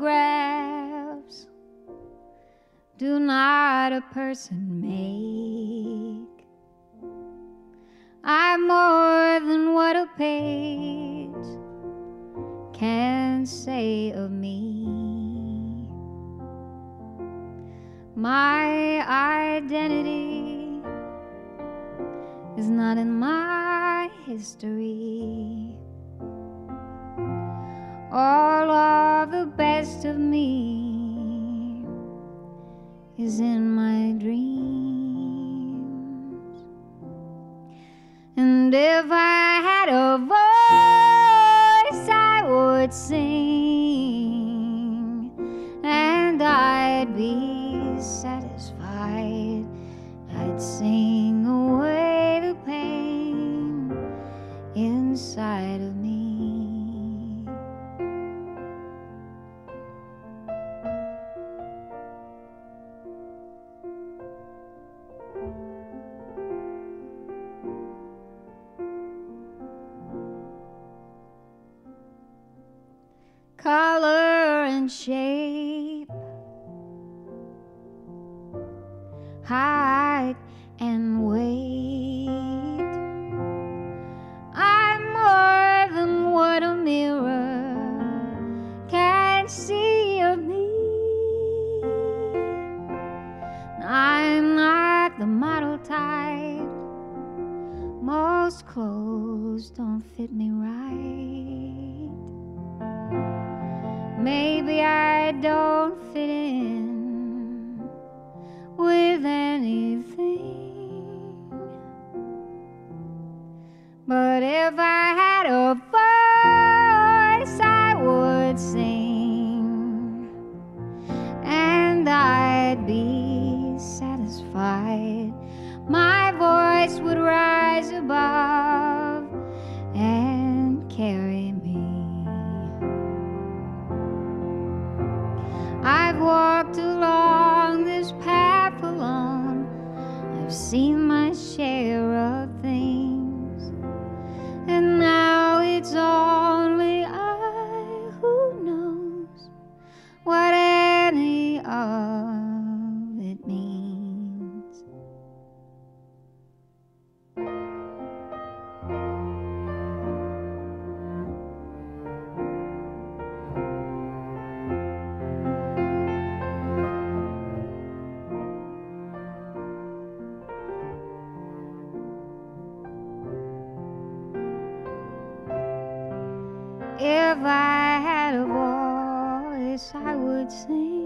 Photographs do not a person make. I'm more than what a page can say of me. My identity is not in my history. All of the best of me is in my dreams. And if I had a voice, I would sing, and I'd be satisfied. I'd sing away the pain inside of me. Color and shape, Hide and wait. I'm more than what a mirror can see of me. I'm not the model type. Most clothes don't fit me right. Maybe I don't fit in with anything. But if I had a voice, I would sing, and I'd be satisfied. My voice would rise above and carry walked along this path alone. I've seen my share of I would sing.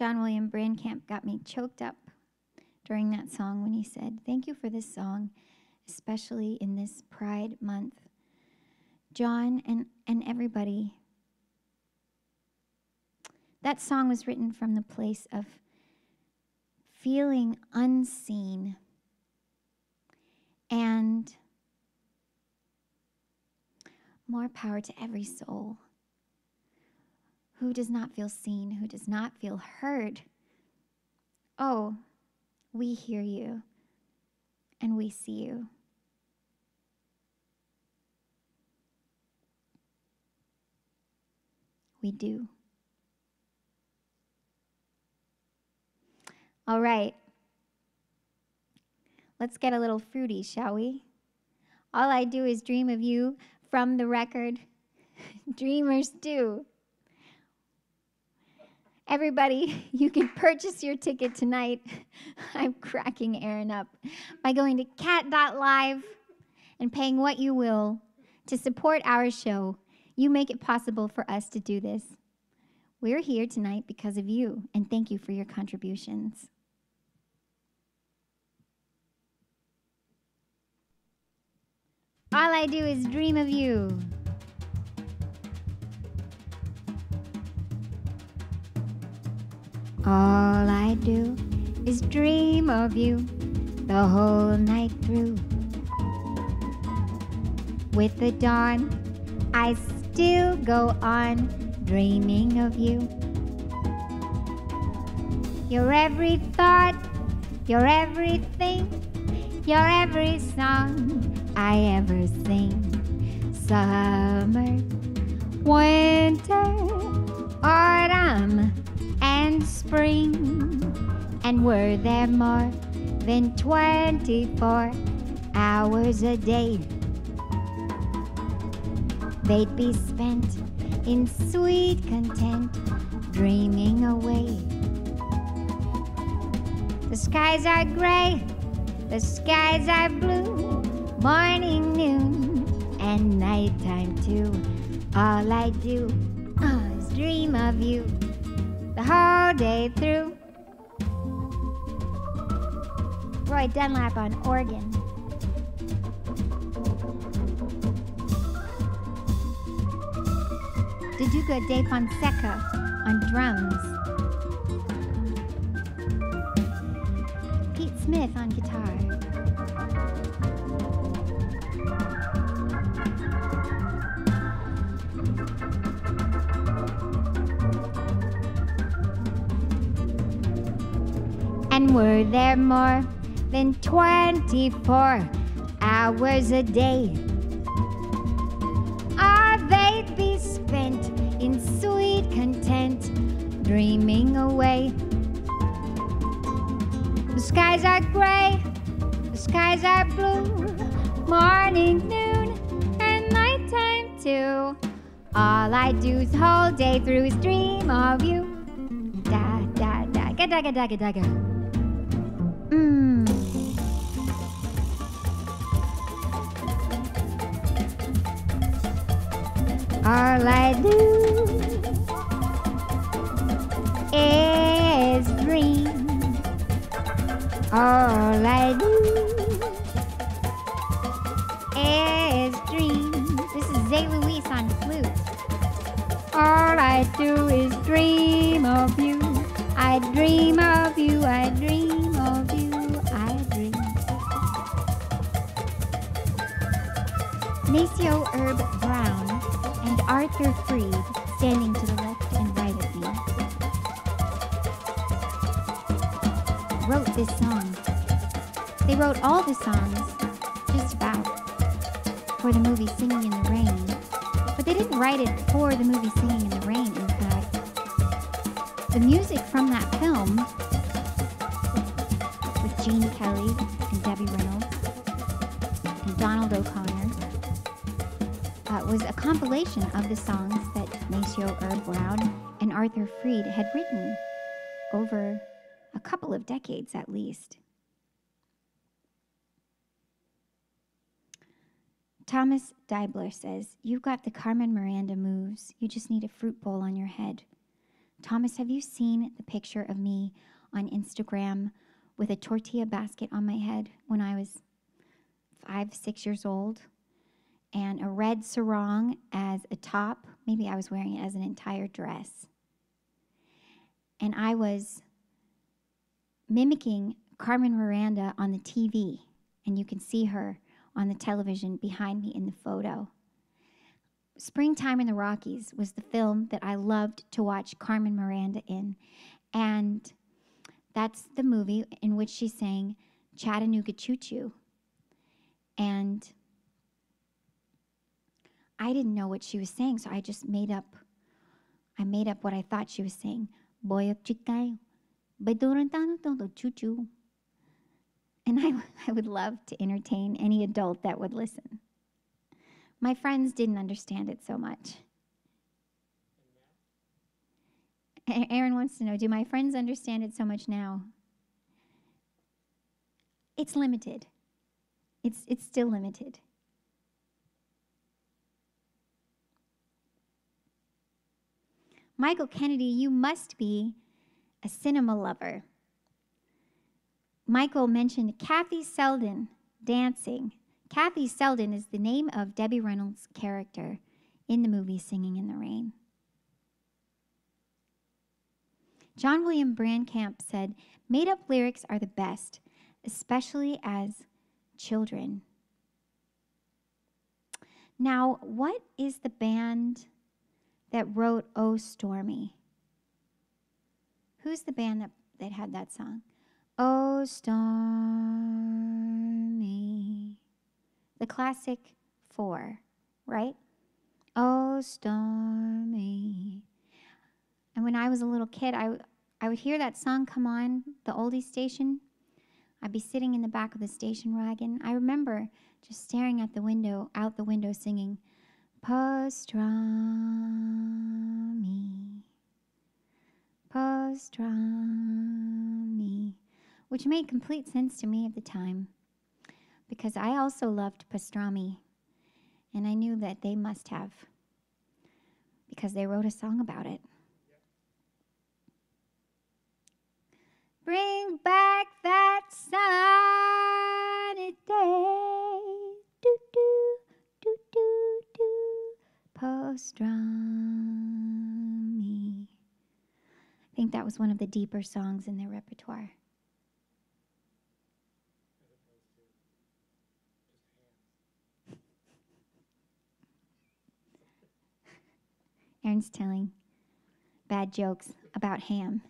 John William Brandcamp got me choked up during that song when he said, Thank you for this song, especially in this Pride Month. John and, and everybody, that song was written from the place of feeling unseen and more power to every soul who does not feel seen, who does not feel heard. Oh, we hear you and we see you. We do. All right. Let's get a little fruity, shall we? All I do is dream of you from the record. Dreamers do. Everybody, you can purchase your ticket tonight. I'm cracking Aaron up by going to Kat.Live and paying what you will to support our show. You make it possible for us to do this. We're here tonight because of you, and thank you for your contributions. All I do is dream of you. All I do is dream of you the whole night through. With the dawn, I still go on dreaming of you. You're every thought, you're everything, you're every song I ever sing. Summer, winter, autumn, and spring. And were there more than 24 hours a day? They'd be spent in sweet content, dreaming away. The skies are gray, the skies are blue, morning, noon, and nighttime too. All I do is dream of you the whole day through. Roy Dunlap on organ. Duduka da Fonseca on drums. Pete Smith on guitar. Were there more than 24 hours a day? Ah, they'd be spent in sweet content, dreaming away. The skies are gray, the skies are blue, morning, noon, and nighttime too. All I do is whole day through is dream of you. Da da da ga da ga da ga da ga. All I do is dream. All I do is dream. This is Zé Luis on flute. All I do is dream of you. I dream of you. I dream of you. I dream. Nacio Herb Arthur Freed standing to the left and right of me wrote this song. They wrote all the songs, just about, for the movie Singing in the Rain. But they didn't write it for the movie Singing in the Rain, in fact. The music from that film compilation of the songs that Nacio Herb Brown and Arthur Freed had written over a couple of decades at least. Thomas Deibler says, You've got the Carmen Miranda moves. You just need a fruit bowl on your head. Thomas, have you seen the picture of me on Instagram with a tortilla basket on my head when I was five, six years old? And a red sarong as a top. Maybe I was wearing it as an entire dress. And I was mimicking Carmen Miranda on the TV, and you can see her on the television behind me in the photo. Springtime in the Rockies was the film that I loved to watch Carmen Miranda in, and that's the movie in which she sang Chattanooga Choo Choo. And I didn't know what she was saying, so I just made up I made up what I thought she was saying. Boy of Chicay, choo choo. And I, I would love to entertain any adult that would listen. My friends didn't understand it so much. Aaron wants to know Do my friends understand it so much now? It's limited. It's, it's still limited. Michael Kennedy, you must be a cinema lover. Michael mentioned Kathy Selden dancing. Kathy Selden is the name of Debbie Reynolds' character in the movie Singing in the Rain. John William Brandcamp said, Made up lyrics are the best, especially as children. Now, what is the band that wrote Oh Stormy? Who's the band that, that had that song. Oh, stormy. The classic four, right? Oh, stormy. And when I was a little kid, I, I would hear that song come on, the oldie station. I'd be sitting in the back of the station wagon. I remember just staring at the window, out the window, singing, Pastrami, pastrami, which made complete sense to me at the time because I also loved pastrami and I knew that they must have because they wrote a song about it. Bring back that sunny day. Do do do do do. Pastrami. I think that was one of the deeper songs in their repertoire. Aaron's telling bad jokes about ham.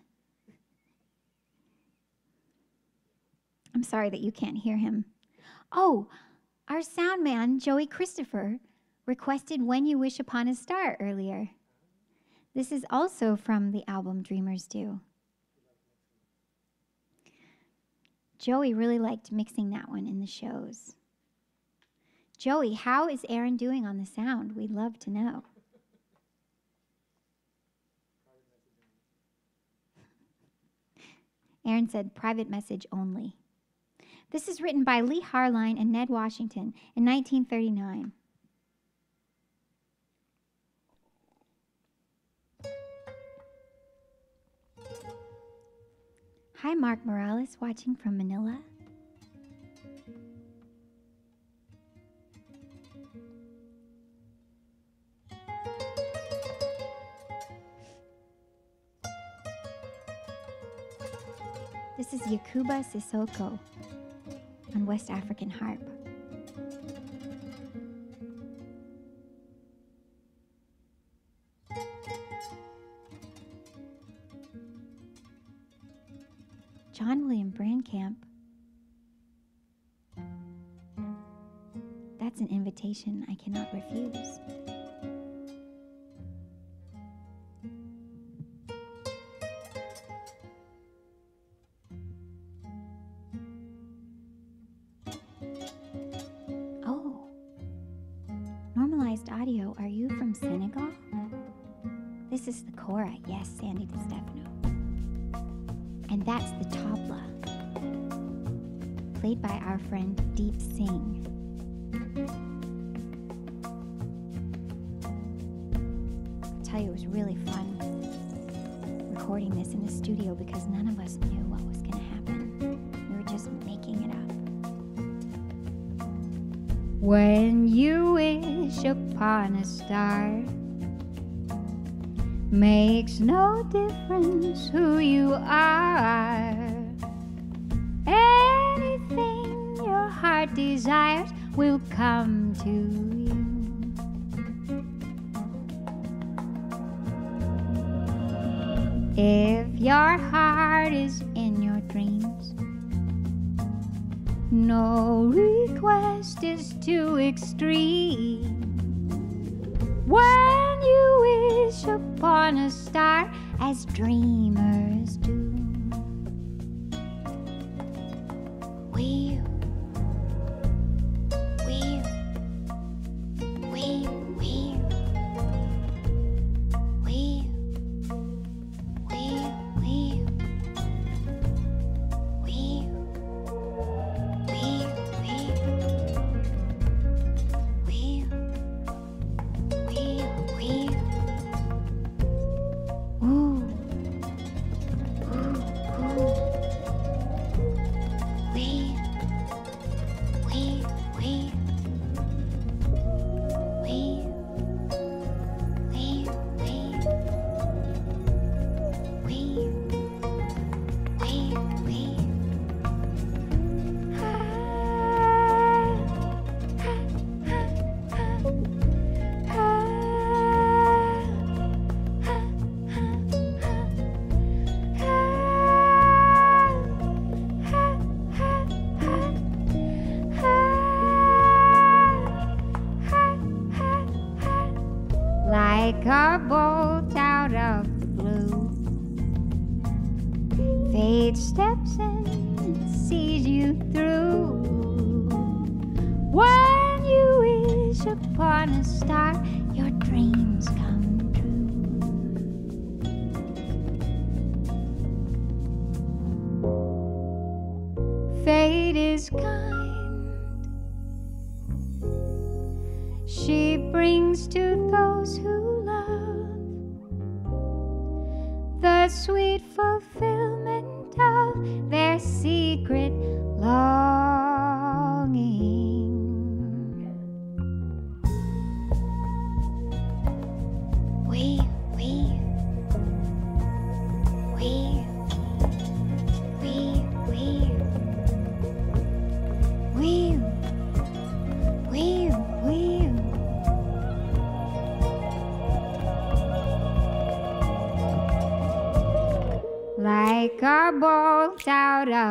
I'm sorry that you can't hear him. Oh, our sound man, Joey Christopher, requested When You Wish Upon a Star earlier. This is also from the album Dreamers Do. Joey really liked mixing that one in the shows. Joey, how is Aaron doing on the sound? We'd love to know. Aaron said, private message only. This is written by Leigh Harline and Ned Washington in 1939. Hi, Mark Morales, watching from Manila. This is Yacouba Sissoko on West African harp. Brandcamp. That's an invitation I cannot refuse. Friend Deep Singh. I'll tell you, it was really fun recording this in the studio because none of us knew what was going to happen. We were just making it up. When you wish upon a star, makes no difference who you are. Will come to you. If your heart is in your dreams, no request is too extreme.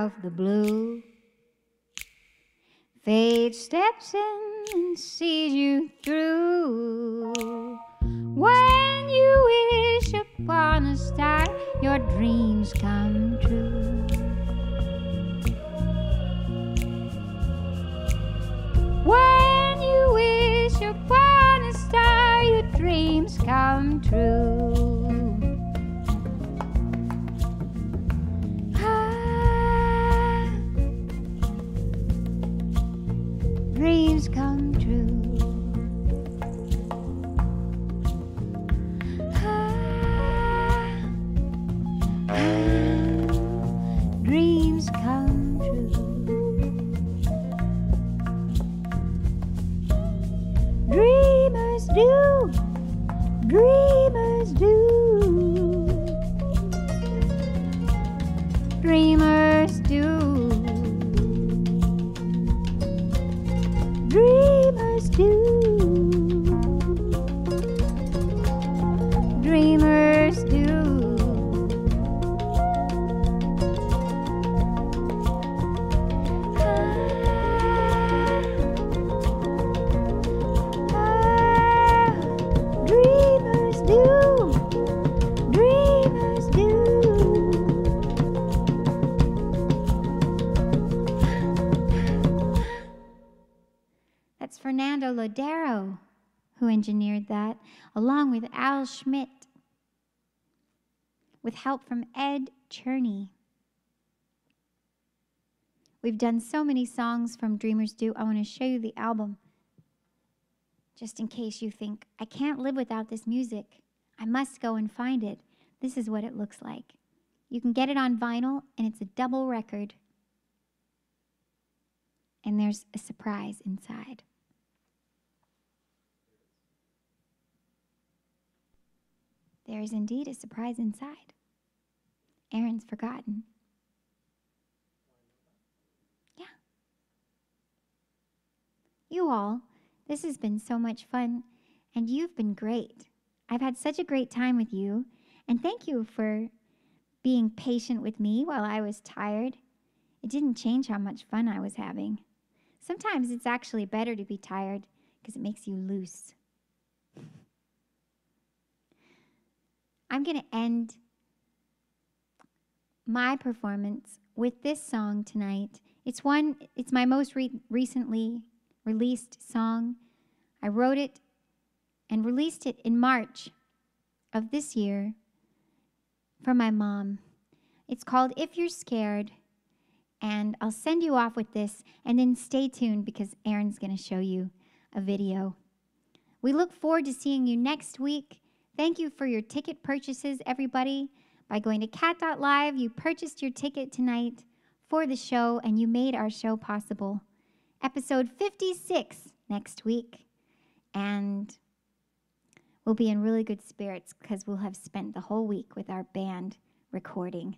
Of the blue. Fate steps in and sees you through. When you wish upon a star, your dreams come true. When you wish upon a star, your dreams come true. Dreams come true. Ah, Al Schmitt, with help from Ed Cherney. We've done so many songs from Dreamers Do. I want to show you the album just in case you think, I can't live without this music. I must go and find it. This is what it looks like. You can get it on vinyl, and it's a double record. And there's a surprise inside. There is indeed a surprise inside. Aaron's forgotten. Yeah. You all, this has been so much fun, and you've been great. I've had such a great time with you, and thank you for being patient with me while I was tired. It didn't change how much fun I was having. Sometimes it's actually better to be tired because it makes you loose. I'm going to end my performance with this song tonight. It's one it's my most re- recently released song. I wrote it and released it in March of this year for my mom. It's called If You're Scared, and I'll send you off with this and then stay tuned because Aaron's going to show you a video. We look forward to seeing you next week. Thank you for your ticket purchases, everybody. By going to Kat.Live, you purchased your ticket tonight for the show and you made our show possible. Episode 56 next week. And we'll be in really good spirits because we'll have spent the whole week with our band recording.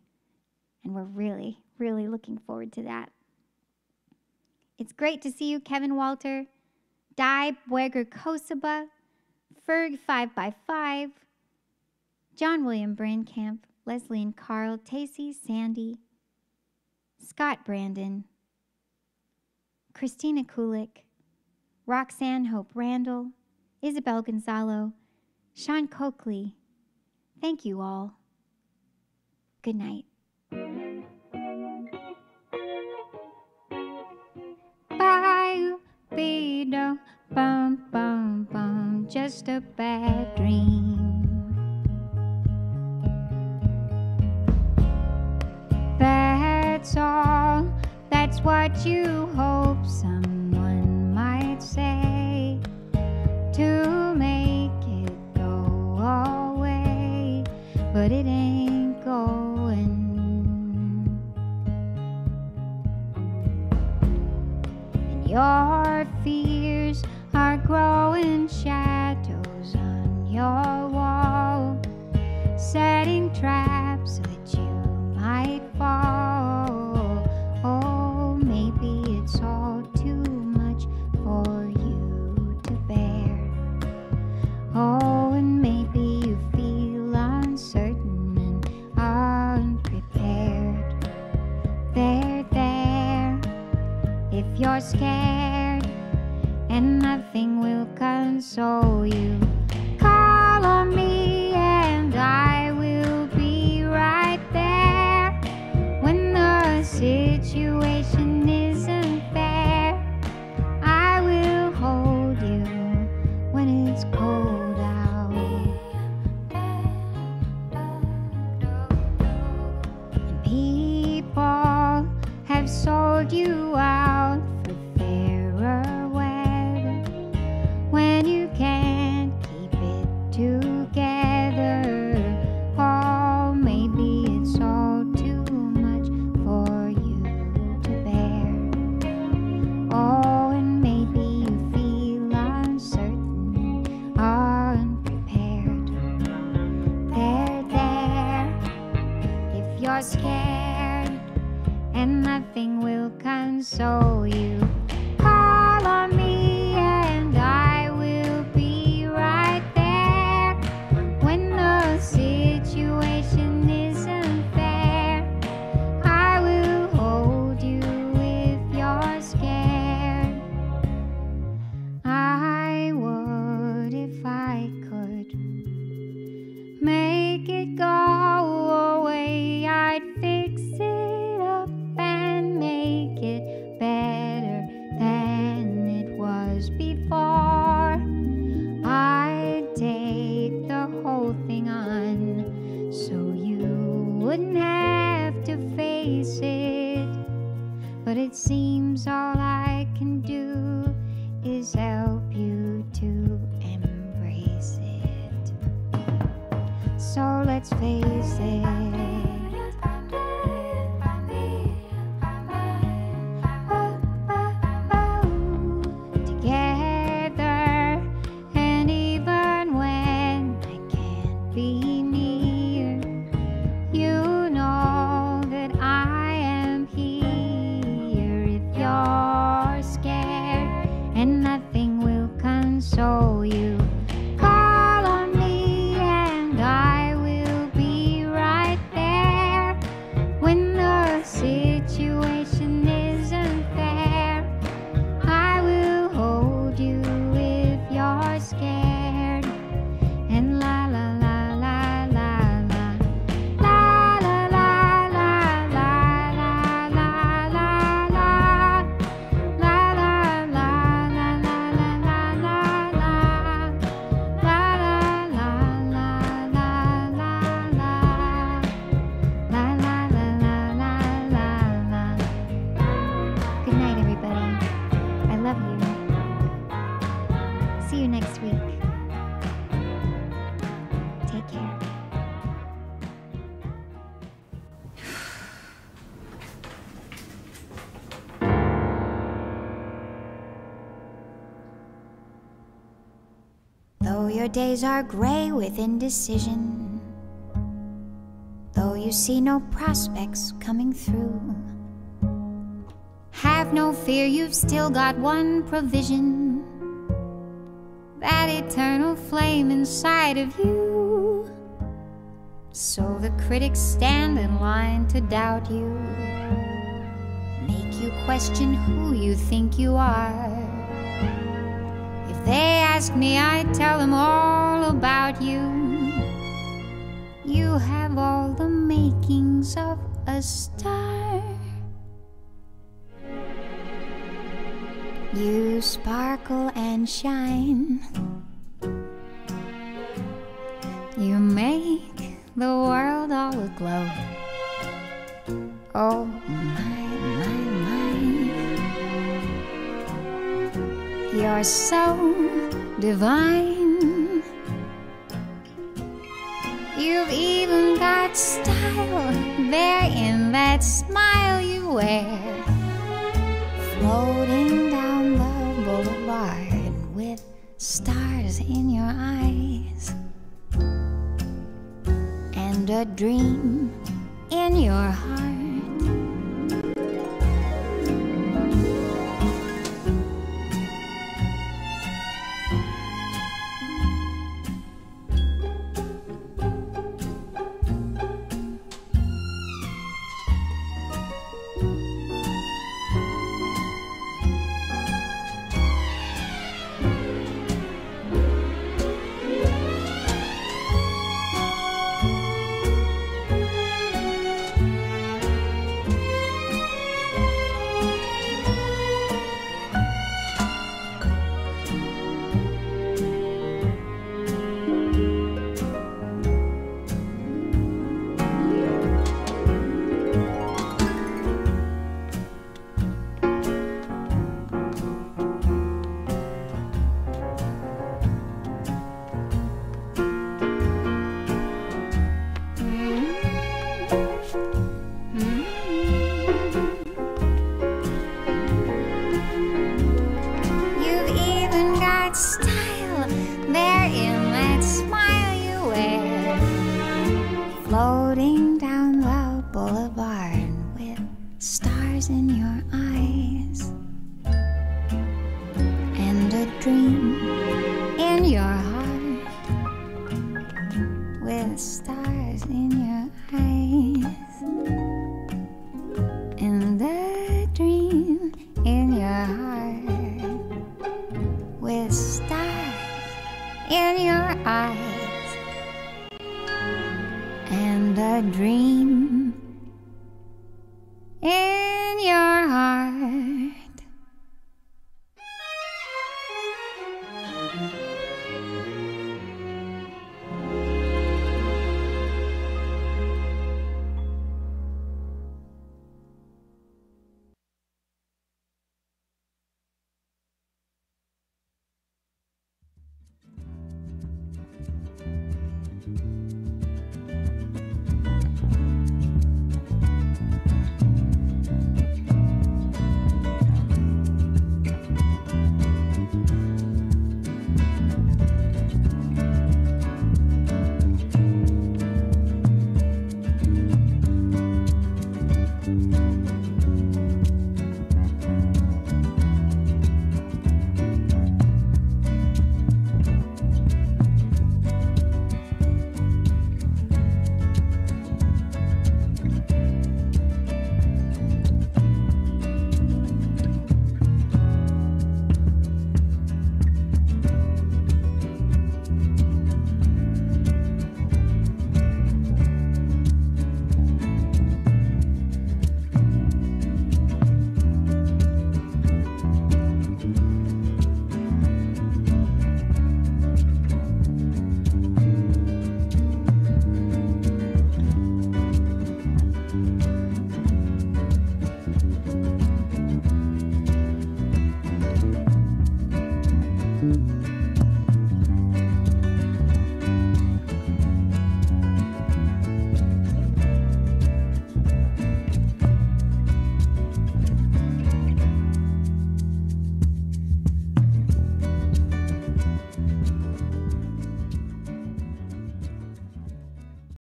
And we're really, really looking forward to that. It's great to see you, Kevin Walter, Di Bueger Kosaba, Ferg Five by Five, John William Brandcamp, Leslie and Carl, Tacey, Sandy, Scott Brandon, Christina Kulik, Roxanne Hope Randall, Isabel Gonzalo, Sean Coakley. Thank you all. Good night. just a bad dream. That's all, that's what you hope someone might say to make it go away, but it ain't going. And your fears are growing shallow wall, setting traps so that you might fall. Oh, maybe it's all too much for you to bear. Oh, and maybe you feel uncertain and unprepared. There, there, if you're scared and nothing will console you. know you. are gray with indecision. Though you see no prospects coming through, have no fear, you've still got one provision that eternal flame inside of you. So the critics stand in line to doubt you, make you question who you think you are they ask me, I tell them all about you. You have all the makings of a star. You sparkle and shine. You make the world all aglow. Oh my, You're so divine. You've even got style there in that smile you wear. Floating down the boulevard with stars in your eyes and a dream in your heart.